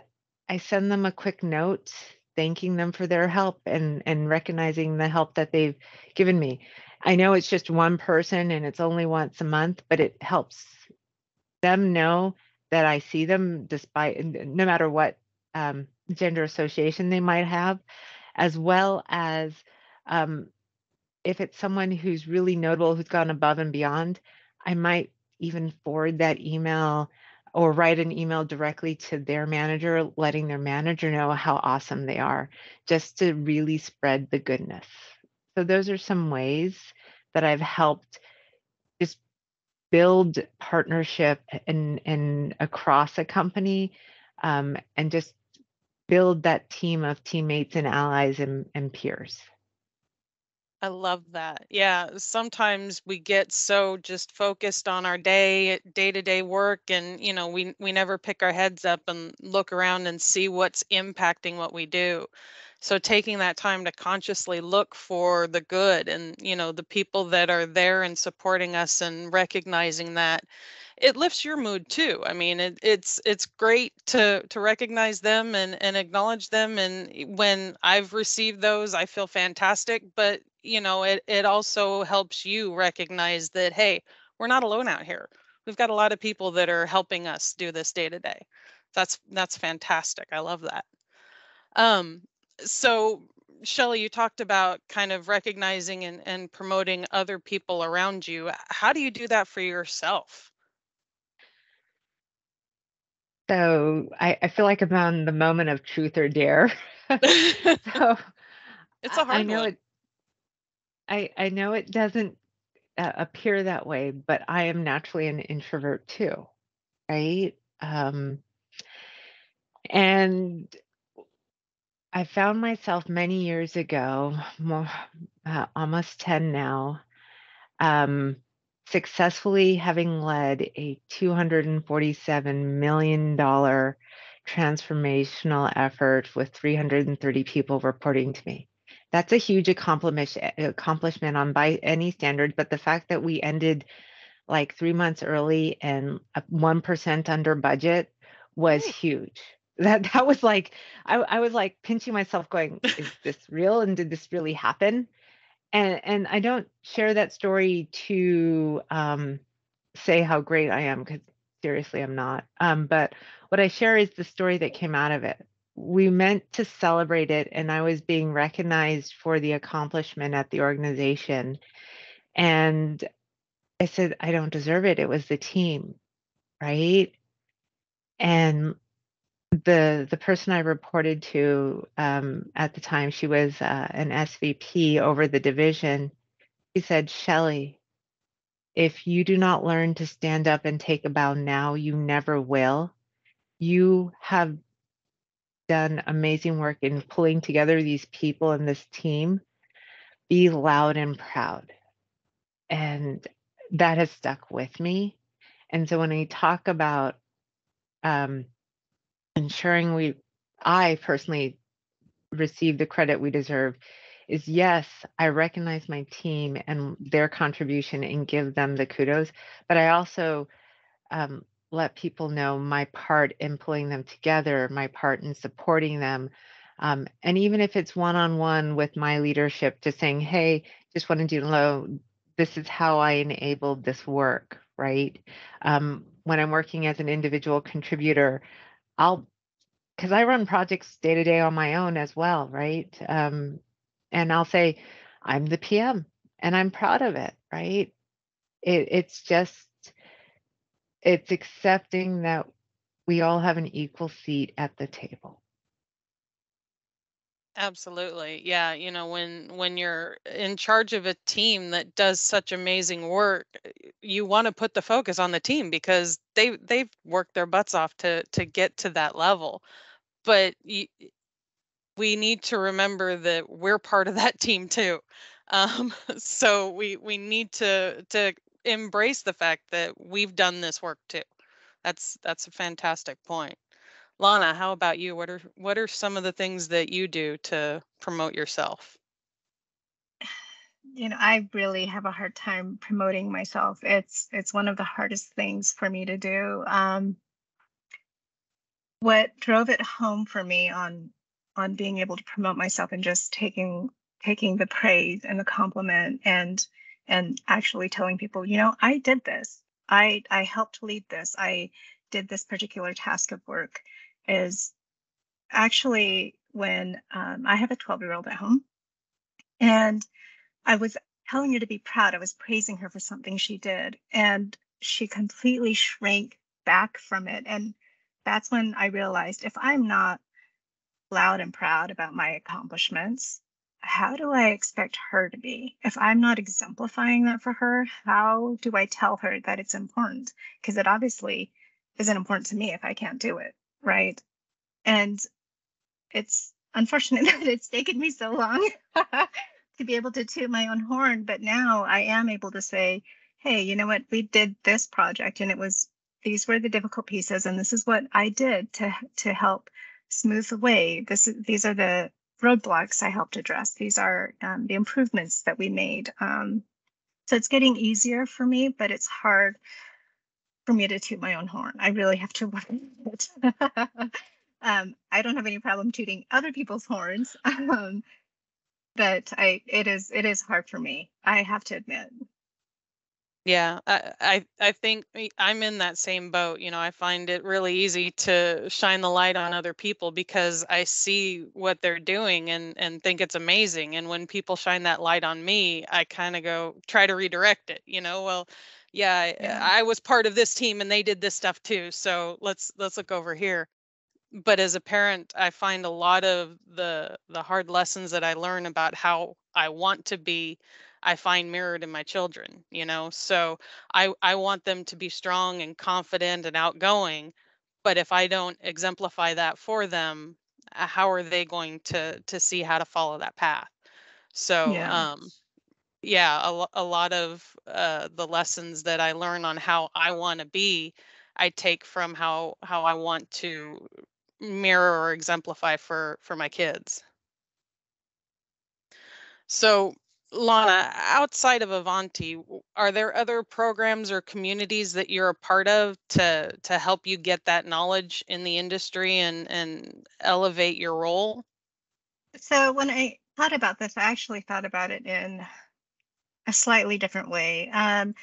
I send them a quick note thanking them for their help and and recognizing the help that they've given me. I know it's just one person and it's only once a month, but it helps them know that I see them despite no matter what um, gender association they might have, as well as um, if it's someone who's really notable, who's gone above and beyond, I might even forward that email or write an email directly to their manager, letting their manager know how awesome they are, just to really spread the goodness. So, those are some ways that I've helped just build partnership and and across a company um, and just build that team of teammates and allies and, and peers. I love that. Yeah, sometimes we get so just focused on our day day-to-day work and you know, we we never pick our heads up and look around and see what's impacting what we do so taking that time to consciously look for the good and you know the people that are there and supporting us and recognizing that it lifts your mood too i mean it, it's it's great to to recognize them and and acknowledge them and when i've received those i feel fantastic but you know it it also helps you recognize that hey we're not alone out here we've got a lot of people that are helping us do this day to day that's that's fantastic i love that um so Shelly, you talked about kind of recognizing and, and promoting other people around you. How do you do that for yourself? So I, I feel like I'm on the moment of truth or dare. so it's a hard I know one. it. I I know it doesn't uh, appear that way, but I am naturally an introvert too, right? Um, and I found myself many years ago, more, uh, almost 10 now, um, successfully having led a $247 million transformational effort with 330 people reporting to me. That's a huge accomplishment eh, accomplishment on by any standard, but the fact that we ended like three months early and one percent under budget was huge. That that was like I, I was like pinching myself, going, "Is this real? And did this really happen?" And and I don't share that story to um, say how great I am because seriously, I'm not. Um, but what I share is the story that came out of it. We meant to celebrate it, and I was being recognized for the accomplishment at the organization. And I said, I don't deserve it. It was the team, right? And the the person I reported to um, at the time, she was uh, an SVP over the division. He said, Shelly, if you do not learn to stand up and take a bow now, you never will. You have done amazing work in pulling together these people and this team. Be loud and proud. And that has stuck with me. And so when I talk about um, ensuring we, I personally receive the credit we deserve, is yes, I recognize my team and their contribution and give them the kudos, but I also um, let people know my part in pulling them together, my part in supporting them. Um, and even if it's one on one with my leadership, just saying, hey, just wanted you to know this is how I enabled this work, right? Um, when I'm working as an individual contributor, I'll because I run projects day to day on my own as well, right? Um, and I'll say, I'm the PM and I'm proud of it, right? It, it's just, it's accepting that we all have an equal seat at the table. Absolutely. Yeah, you know, when when you're in charge of a team that does such amazing work, eh, you want to put the focus on the team because they they've worked their butts off to to get to that level. But you, we need to remember that we're part of that team too. Um, so we we need to to embrace the fact that we've done this work too. That's that's a fantastic point. Lana, how about you? What are what are some of the things that you do to promote yourself? You know, I really have a hard time promoting myself. It's it's one of the hardest things for me to do. Um, what drove it home for me on on being able to promote myself and just taking taking the praise and the compliment and and actually telling people, you know, I did this. I I helped lead this. I did this particular task of work is actually when um, I have a 12 year old at home and I was telling her to be proud. I was praising her for something she did and she completely shrank back from it. And that's when I realized if I'm not loud and proud about my accomplishments, how do I expect her to be? If I'm not exemplifying that for her, how do I tell her that it's important? Because it obviously isn't important to me if I can't do it right? And it's unfortunate that it's taken me so long to be able to toot my own horn, but now I am able to say, hey, you know what? We did this project and it was these were the difficult pieces and this is what I did to to help smooth the way. This these are the roadblocks I helped address. These are um, the improvements that we made. Um, so it's getting easier for me, but it's hard for me to toot my own horn. I really have to work it. um, I don't have any problem tooting other people's horns, um, but I it is it is hard for me. I have to admit. Yeah, I, I I think I'm in that same boat. You know, I find it really easy to shine the light on other people because I see what they're doing and and think it's amazing. And when people shine that light on me, I kind of go try to redirect it. You know, well, yeah, yeah, I was part of this team and they did this stuff too. So let's let's look over here. But as a parent, I find a lot of the the hard lessons that I learn about how I want to be, I find mirrored in my children, you know. So I I want them to be strong and confident and outgoing, but if I don't exemplify that for them, uh, how are they going to to see how to follow that path? So yeah. um yeah, a, a lot of uh, the lessons that I learn on how I want to be, I take from how how I want to mirror or exemplify for for my kids. So, Lana, outside of Ivanti, are there other programs or communities that you're a part of to to help you get that knowledge in the industry and and elevate your role? So when I thought about this, I actually thought about it in a slightly different way. Um,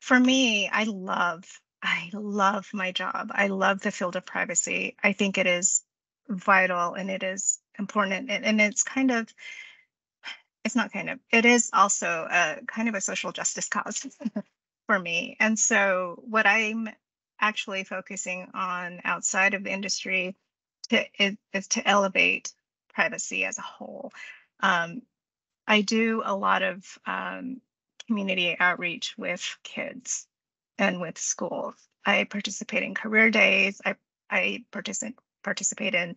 for me, I love, I love my job. I love the field of privacy. I think it is vital and it is important and, and it's kind of, it's not kind of, it is also a kind of a social justice cause for me. And so what I'm actually focusing on outside of the industry to, is, is to elevate privacy as a whole. Um, I do a lot of um, community outreach with kids and with schools. I participate in career days. I I participate participate in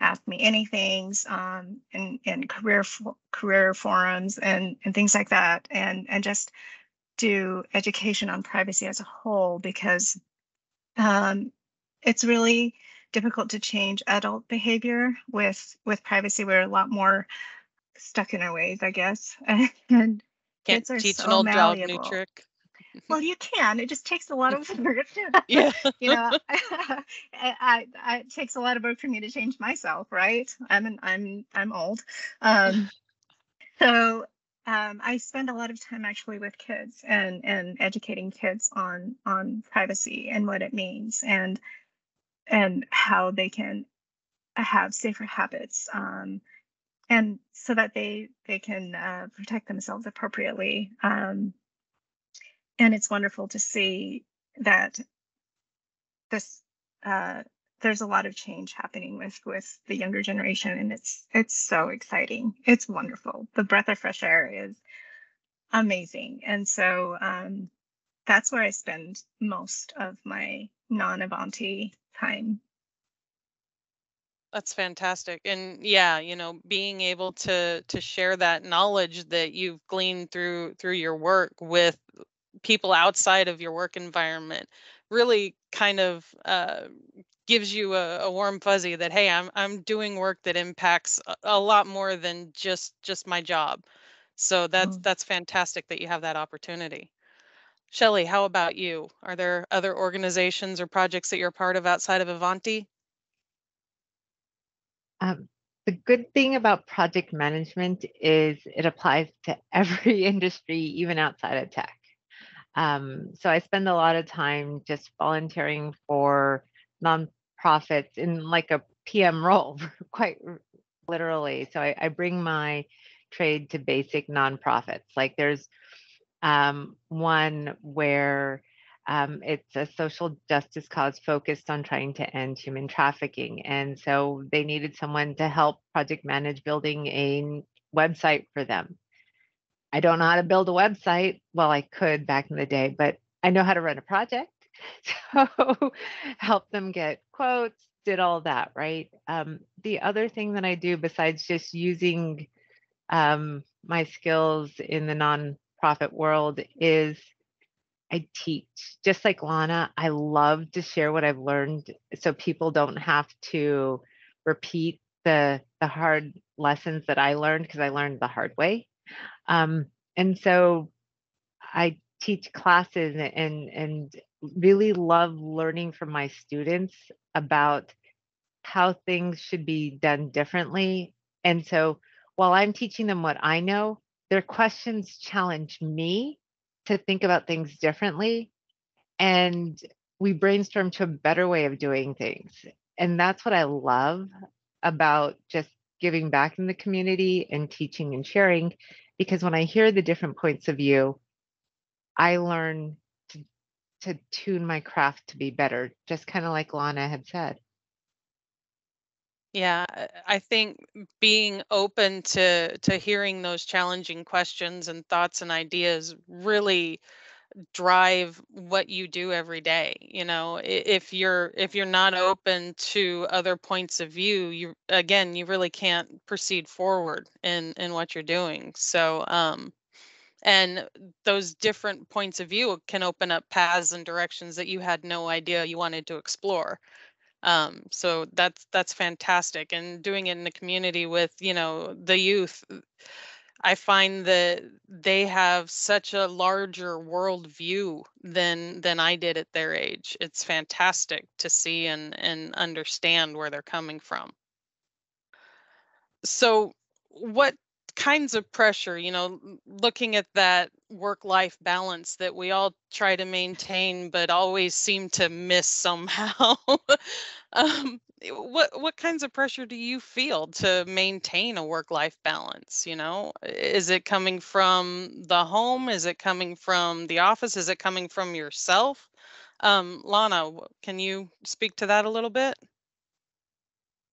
Ask Me Anything's um, and and career fo- career forums and and things like that, and and just do education on privacy as a whole because um, it's really difficult to change adult behavior with with privacy. We're a lot more stuck in our ways, I guess, and Can't kids are teach an so old dog new trick. Well, you can. It just takes a lot of work. Yeah. you know, I, I, I, it takes a lot of work for me to change myself, right? I'm an, I'm I'm old. Um, so um, I spend a lot of time actually with kids and and educating kids on on privacy and what it means and and how they can have safer habits um, and so that they they can uh, protect themselves appropriately. Um, and it's wonderful to see that this uh, there's a lot of change happening with with the younger generation, and it's it's so exciting. It's wonderful. The breath of fresh air is amazing, and so um, that's where I spend most of my non-Ivanti time. That's fantastic. And yeah, you know, being able to to share that knowledge that you've gleaned through through your work with people outside of your work environment really kind of uh, gives you a, a warm fuzzy that hey, I'm I'm doing work that impacts a, a lot more than just just my job. So that's Mm. that's fantastic that you have that opportunity. Shelley, how about you? Are there other organizations or projects that you're part of outside of Ivanti? Um, the good thing about project management is it applies to every industry, even outside of tech. Um, so I spend a lot of time just volunteering for nonprofits in like a PM role, quite literally. So I, I bring my trade to basic nonprofits. Like there's um, one where um, it's a social justice cause focused on trying to end human trafficking. And so they needed someone to help project manage building a website for them. I don't know how to build a website. Well, I could back in the day, but I know how to run a project. So help them get quotes, did all that, right? Um, the other thing that I do besides just using um, my skills in the nonprofit world is I teach. Just like Lana, I love to share what I've learned so people don't have to repeat the the hard lessons that I learned because I learned the hard way. Um, and so I teach classes and and really love learning from my students about how things should be done differently. And so while I'm teaching them what I know, their questions challenge me to think about things differently. And we brainstorm to a better way of doing things. And that's what I love about just giving back in the community and teaching and sharing. Because when I hear the different points of view, I learn to, to tune my craft to be better, just kind of like Lana had said. Yeah, I I think being open to to hearing those challenging questions and thoughts and ideas really drive what you do every day. You know, if you're if you're not open to other points of view, you again, you really can't proceed forward in in what you're doing. So, um and those different points of view can open up paths and directions that you had no idea you wanted to explore um, so that's that's fantastic and doing it in the community with you know the youth i find that they have such a larger world view than than i did at their age. It's fantastic to see and and understand where they're coming from. So what kinds of pressure you know looking at that work life balance that we all try to maintain but always seem to miss somehow. Um, what what kinds of pressure do you feel to maintain a work life balance you know? Is it coming from the home? Is it coming from the office? Is it coming from yourself? Um, lana can you speak to that a little bit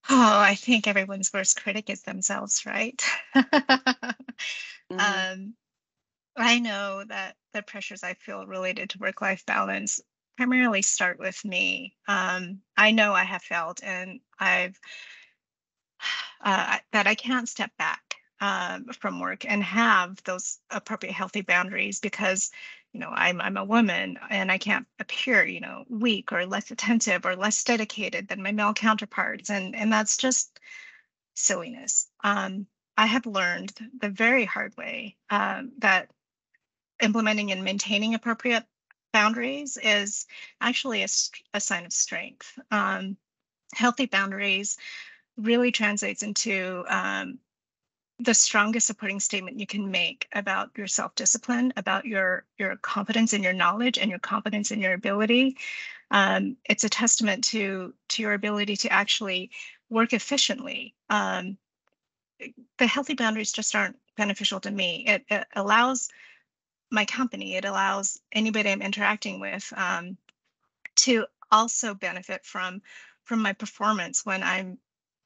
Oh, I think everyone's worst critic is themselves, right? mm-hmm. um, I know that the pressures I feel related to work life balance primarily start with me. Um, I know I have felt and I've uh, that I can't step back um, from work and have those appropriate healthy boundaries because you know i'm i'm a woman and i can't appear you know weak or less attentive or less dedicated than my male counterparts. And and that's just silliness. Um, i have learned the very hard way um, that implementing and maintaining appropriate boundaries is actually a, a sign of strength. Um, healthy boundaries really translates into um, the strongest supporting statement you can make about your self-discipline, about your your confidence in your knowledge and your confidence in your ability. Um, it's a testament to to your ability to actually work efficiently. Um, the healthy boundaries just aren't beneficial to me. It, it, allows my company, it allows anybody I'm interacting with um, to also benefit from from my performance when I'm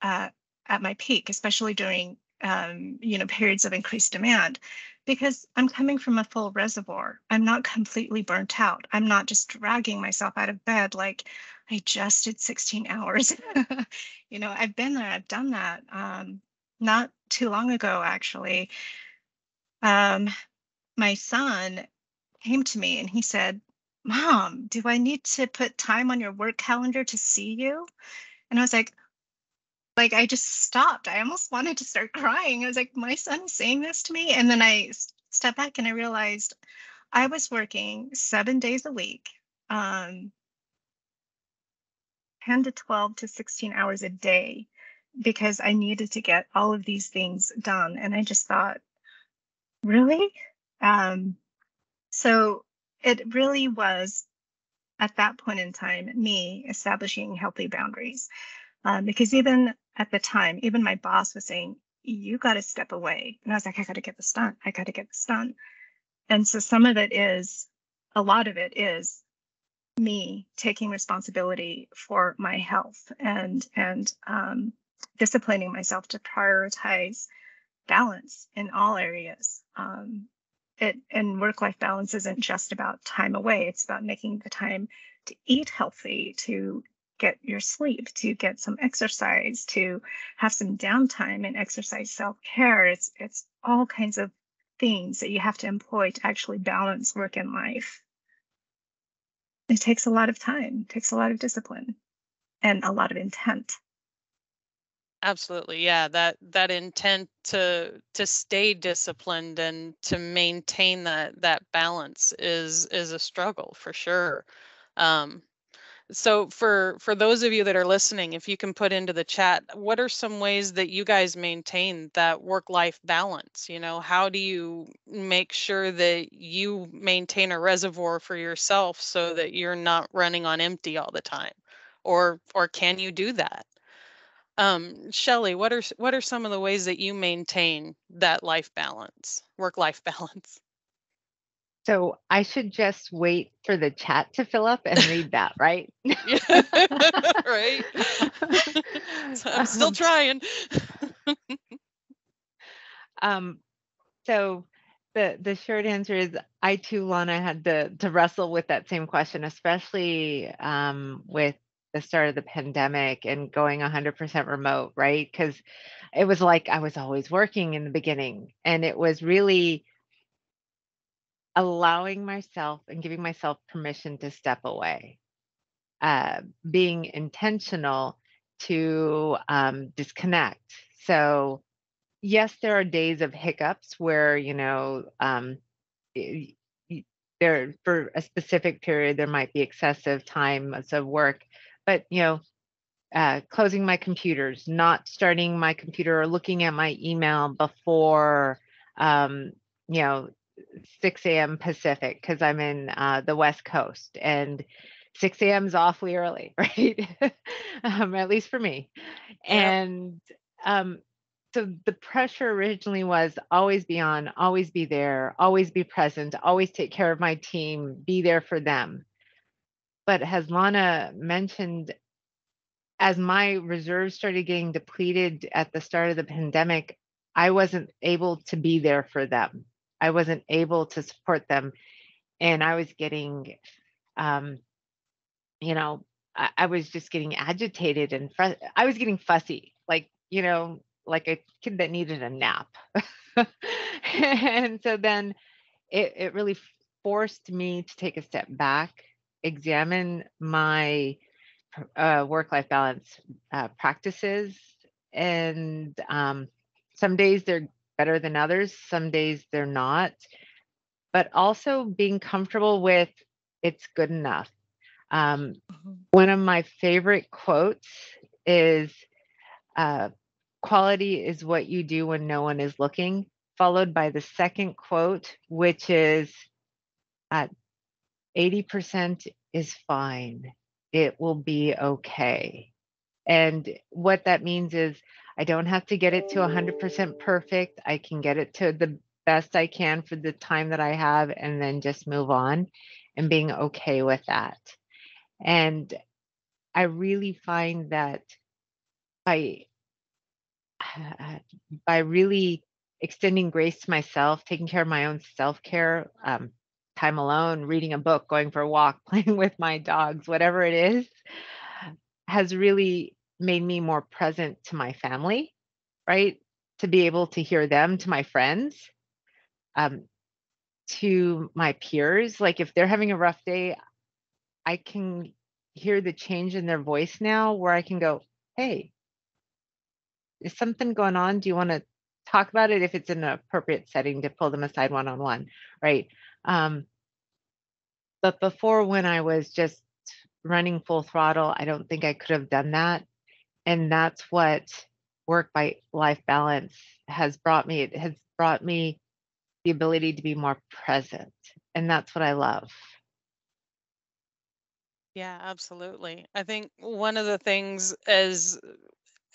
uh, at my peak, especially during um, you know, periods of increased demand because I'm coming from a full reservoir. I'm not completely burnt out. I'm not just dragging myself out of bed like I just did 16 hours. you know, I've been there, I've done that. Um, not too long ago, actually. Um, my son came to me and he said, Mom, do I need to put time on your work calendar to see you? And I was like, like I just stopped. I almost wanted to start crying. I was like, my son is saying this to me. And then I stepped back and I realized I was working seven days a week, um, 10 to 12 to 16 hours a day because I needed to get all of these things done. And I just thought, really? Um, so it really was at that point in time me establishing healthy boundaries. Um, because even at the time, even my boss was saying, you got to step away. And I was like, I got to get this done. I got to get this done. And so some of it is, a lot of it is me taking responsibility for my health and and um, disciplining myself to prioritize balance in all areas. Um, it and work life balance isn't just about time away. It's about making the time to eat healthy, to get your sleep, to get some exercise, to have some downtime and exercise self-care. It's it's all kinds of things that you have to employ to actually balance work and life. It takes a lot of time, takes a lot of discipline and a lot of intent. Absolutely. Yeah, that that intent to to stay disciplined and to maintain that that balance is is a struggle for sure. Um so for for those of you that are listening, if you can put into the chat, what are some ways that you guys maintain that work-life balance? You know, how do you make sure that you maintain a reservoir for yourself so that you're not running on empty all the time? Or or can you do that? Um, Shelly, what are what are some of the ways that you maintain that life balance, work-life balance? So I should just wait for the chat to fill up and read that, right? right. so I'm still um, trying. um, so the the short answer is I too, Lana, had to to wrestle with that same question, especially um, with the start of the pandemic and going 100% remote, right? Because it was like I was always working in the beginning, and it was really allowing myself and giving myself permission to step away, uh, being intentional to um, disconnect. So, yes, there are days of hiccups where, you know, um, there for a specific period, there might be excessive time of work, but, you know, uh, closing my computers, not starting my computer or looking at my email before, um, you know, 6 a.m. Pacific because I'm in uh, the West Coast and 6 a.m. is awfully early, right? um, at least for me. And um, so the pressure originally was always be on, always be there, always be present, always take care of my team, be there for them. But as Lana mentioned, as my reserves started getting depleted at the start of the pandemic, I wasn't able to be there for them. I wasn't able to support them. And I was getting, um, you know, I, I was just getting agitated and fr- I was getting fussy, like, you know, like a kid that needed a nap. and so then it, it really forced me to take a step back, examine my uh, work life balance uh, practices. And um, some days they're better than others, some days they're not. But also being comfortable with it's good enough. Um, mm-hmm. One of my favorite quotes is uh, quality is what you do when no one is looking, followed by the second quote, which is uh, 80% is fine it will be okay. And what that means is I don't have to get it to 100% perfect. I can get it to the best I can for the time that I have and then just move on and being okay with that. And I really find that by by really extending grace to myself, taking care of my own self care, um, time alone, reading a book, going for a walk, playing with my dogs, whatever it is, has really made me more present to my family, right? To be able to hear them, to my friends, um, to my peers. Like if they're having a rough day, I can hear the change in their voice now where I can go, hey, is something going on? Do you want to talk about it if it's an appropriate setting to pull them aside one on one, right? Um, but before, when I was just running full throttle, I don't think I could have done that. And that's what work by life balance has brought me. It has brought me the ability to be more present. And that's what I love. Yeah, absolutely. I think one of the things as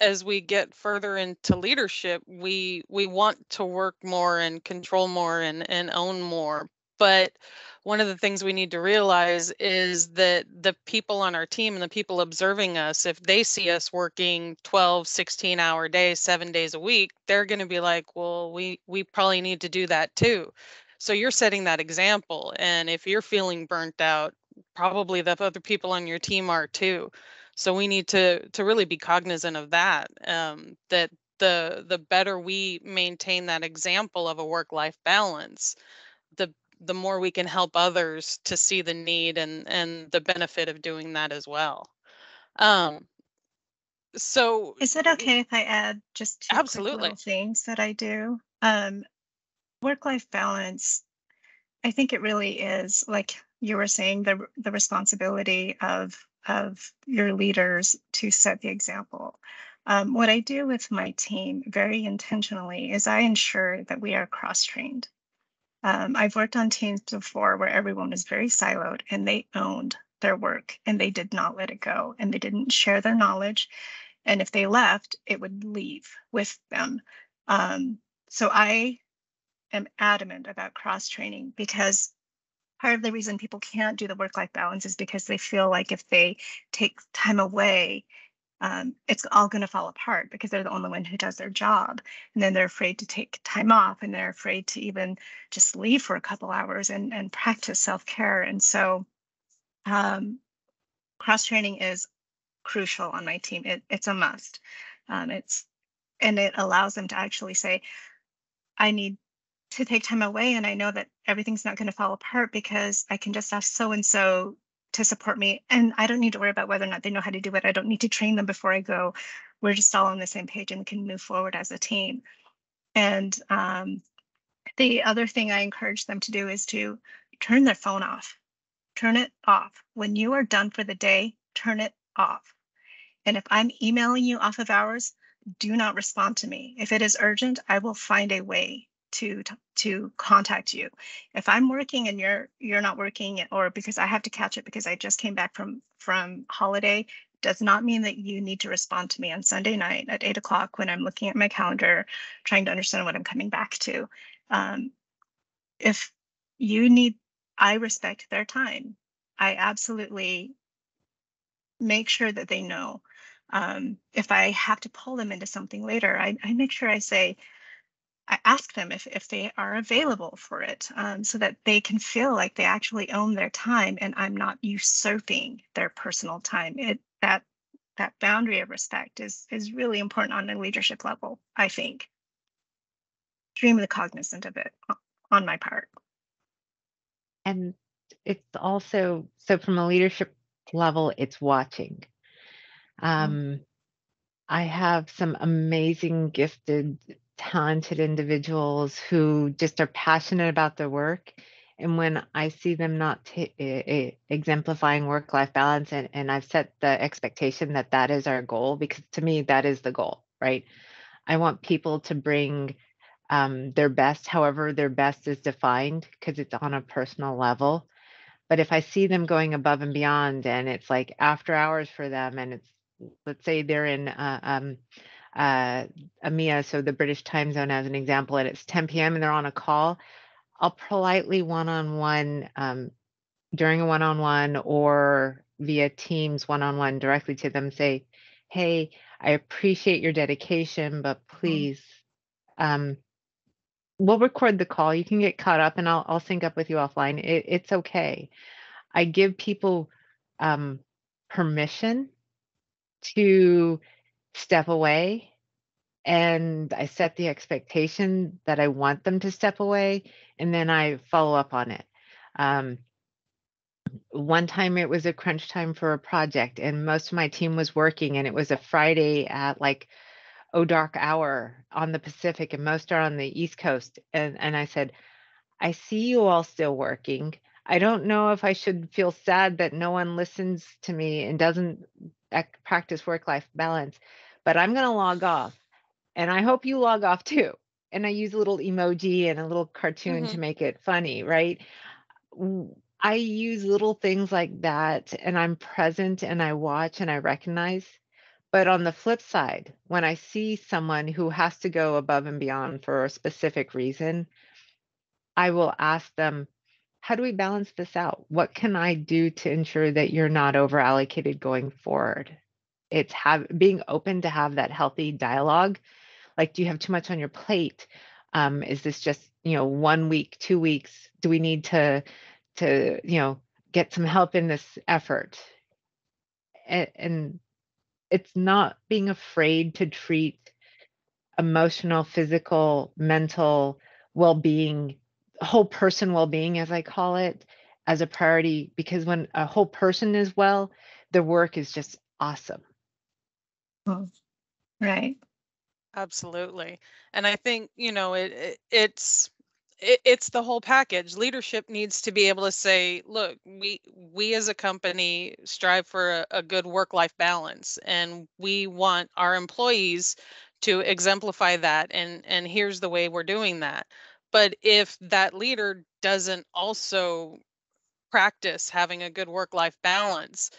as we get further into leadership, we we want to work more and control more and and own more. But one of the things we need to realize is that the people on our team and the people observing us, if they see us working 12, 16 hour days, seven days a week, they're going to be like, well, we, we probably need to do that too. So you're setting that example. And if you're feeling burnt out, probably the other people on your team are too. So we need to to really be cognizant of that. Um, that the the better we maintain that example of a work life balance, the the more we can help others to see the need and and the benefit of doing that as well. Um so is it okay if i add just two absolutely. things that i do? Um work life balance i think it really is like you were saying the the responsibility of of your leaders to set the example. Um, what i do with my team very intentionally is i ensure that we are cross trained um, I've worked on teams before where everyone was very siloed and they owned their work and they did not let it go and they didn't share their knowledge. And if they left, it would leave with them. Um, so I am adamant about cross training because part of the reason people can't do the work life balance is because they feel like if they take time away, um, it's all going to fall apart because they're the only one who does their job. And then they're afraid to take time off and they're afraid to even just leave for a couple hours and, and practice self care. And so, um, cross training is crucial on my team. It, it's a must. Um, it's and it allows them to actually say, I need to take time away and I know that everything's not going to fall apart because I can just ask so and so to support me and I don't need to worry about whether or not they know how to do it. I don't need to train them before I go. We're just all on the same page and can move forward as a team. And um, the other thing I encourage them to do is to turn their phone off. Turn it off. When you are done for the day, turn it off. And if I'm emailing you off of hours, do not respond to me. If it is urgent, I will find a way to to contact you. If i'm working and you're you're not working or because i have to catch it because i just came back from from holiday does not mean that you need to respond to me on sunday night at eight o'clock when i'm looking at my calendar trying to understand what i'm coming back to. Um, if you need i respect their time. I absolutely make sure that they know. Um, if i have to pull them into something later I, I make sure i say I ask them if, if they are available for it um, so that they can feel like they actually own their time and I'm not usurping their personal time. It that that boundary of respect is is really important on a leadership level, I think. Extremely cognizant of it on my part. And it's also so from a leadership level, it's watching. Mm. Um, I have some amazing, gifted talented individuals who just are passionate about their work. And when I see them not t- exemplifying work life balance, and, and I've set the expectation that that is our goal, because to me, that is the goal, right? I want people to bring um, their best, however, their best is defined, because it's on a personal level. But if I see them going above and beyond, and it's like after hours for them, and it's let's say they're in uh, um, uh, EMEA, so the British time zone as an example, and it's 10 p.m. and they're on a call, I'll politely one-on-one um, during a one-on-one or via Teams one-on-one directly to them say, "Hey, I appreciate your dedication, but mm-hmm. please, um, we'll record the call. You can get caught up, and I'll I'll sync up with you offline. It, it's okay." I give people um, permission to step away and I set the expectation that I want them to step away and then I follow up on it. Um, one time it was a crunch time for a project and most of my team was working and it was a Friday at like oh dark hour on the Pacific and most are on the East Coast and and I said I see you all still working. I don't know if I should feel sad that no one listens to me and doesn't practice work life balance but I'm going to log off. And I hope you log off too. And I use a little emoji and a little cartoon mm-hmm. to make it funny, right? I use little things like that and I'm present and I watch and I recognize. But on the flip side, when I see someone who has to go above and beyond for a specific reason, I will ask them, how do we balance this out? What can I do to ensure that you're not over allocated going forward? it's have being open to have that healthy dialogue like do you have too much on your plate um, is this just you know one week two weeks do we need to to you know get some help in this effort and, and it's not being afraid to treat emotional physical mental well-being whole person well-being as i call it as a priority because when a whole person is well the work is just awesome Mm. Right. Absolutely. And I think, you know, it, it it's it, it's the whole package. Leadership needs to be able to say, look, we we as a company strive for a, a good work-life balance and we want our employees to exemplify that and and here's the way we're doing that. But if that leader doesn't also practice having a good work-life balance,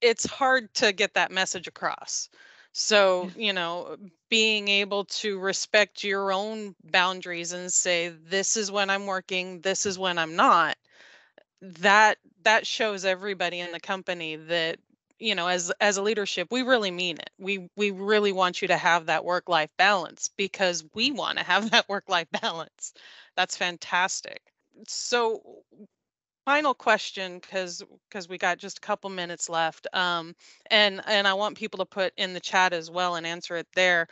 it's hard to get that message across. So, you know, uh, being able to respect your own boundaries and say, this is when I'm working, this is when I'm not, that that shows everybody in the company that you know as as a leadership we really mean it. We we really want you to have that work life balance because we want to have that work life balance. That's fantastic. So final question because because we got just a couple minutes left um and and i want people to put in the chat as well and answer it there.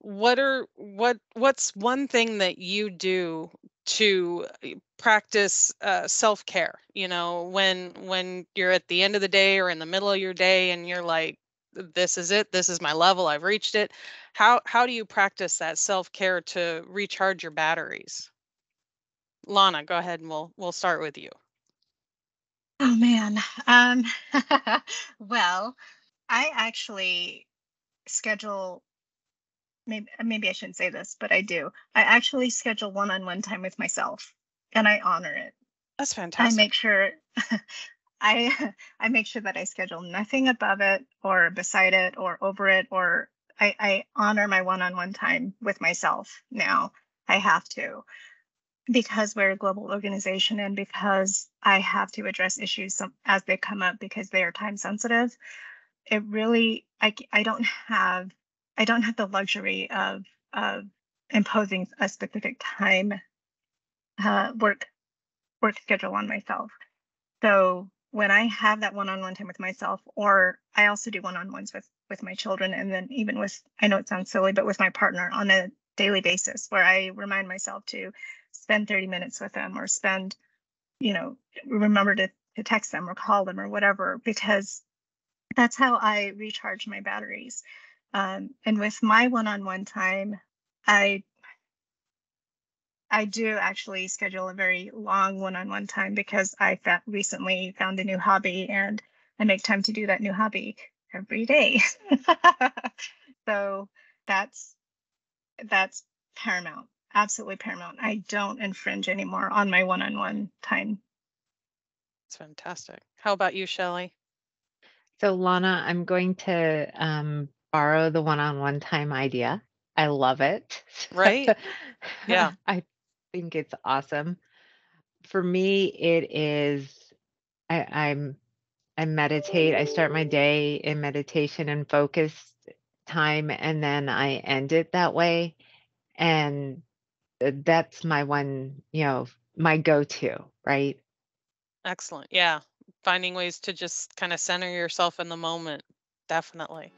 What are what what's one thing that you do to uh, practice uh, self-care you know when when you're at the end of the day or in the middle of your day and you're like this is it. This is my level. I've reached it. How how do you practice that self-care to recharge your batteries? Lana go ahead and we'll we'll start with you. Oh man. Um, well, I actually schedule maybe maybe I shouldn't say this, but I do. I actually schedule one-on-one time with myself and I honor it. that's fantastic. I make sure I I make sure that I schedule nothing above it or beside it or over it or I, I honor my one-on-one time with myself now. I have to because we're a global organization and because I have to address issues as they come up because they are time sensitive, it really I I don't have I don't have the luxury of of imposing a specific time uh, work work schedule on myself. So when I have that one-on-one time with myself, or I also do one-on-ones with with my children, and then even with I know it sounds silly, but with my partner on a daily basis, where I remind myself to spend 30 minutes with them or spend, you know, remember to, to text them or call them or whatever, because that's how I recharge my batteries. Um, and with my one-on-one time, I I do actually schedule a very long one-on-one time because I fa- recently found a new hobby and I make time to do that new hobby every day. so that's that's paramount, absolutely paramount. I don't infringe anymore on my one-on-one time. it's fantastic how about you shelly So, Lana, I'm going to um, borrow the one on one time idea. I love it. Right? Yeah. I think it's awesome. For me, it is, I, I'm, I meditate. I start my day in meditation and focus time, and then I end it that way. And uh, that's my one, you know, my go to, right? excellent yeah finding ways to just kind of center yourself in the moment definitely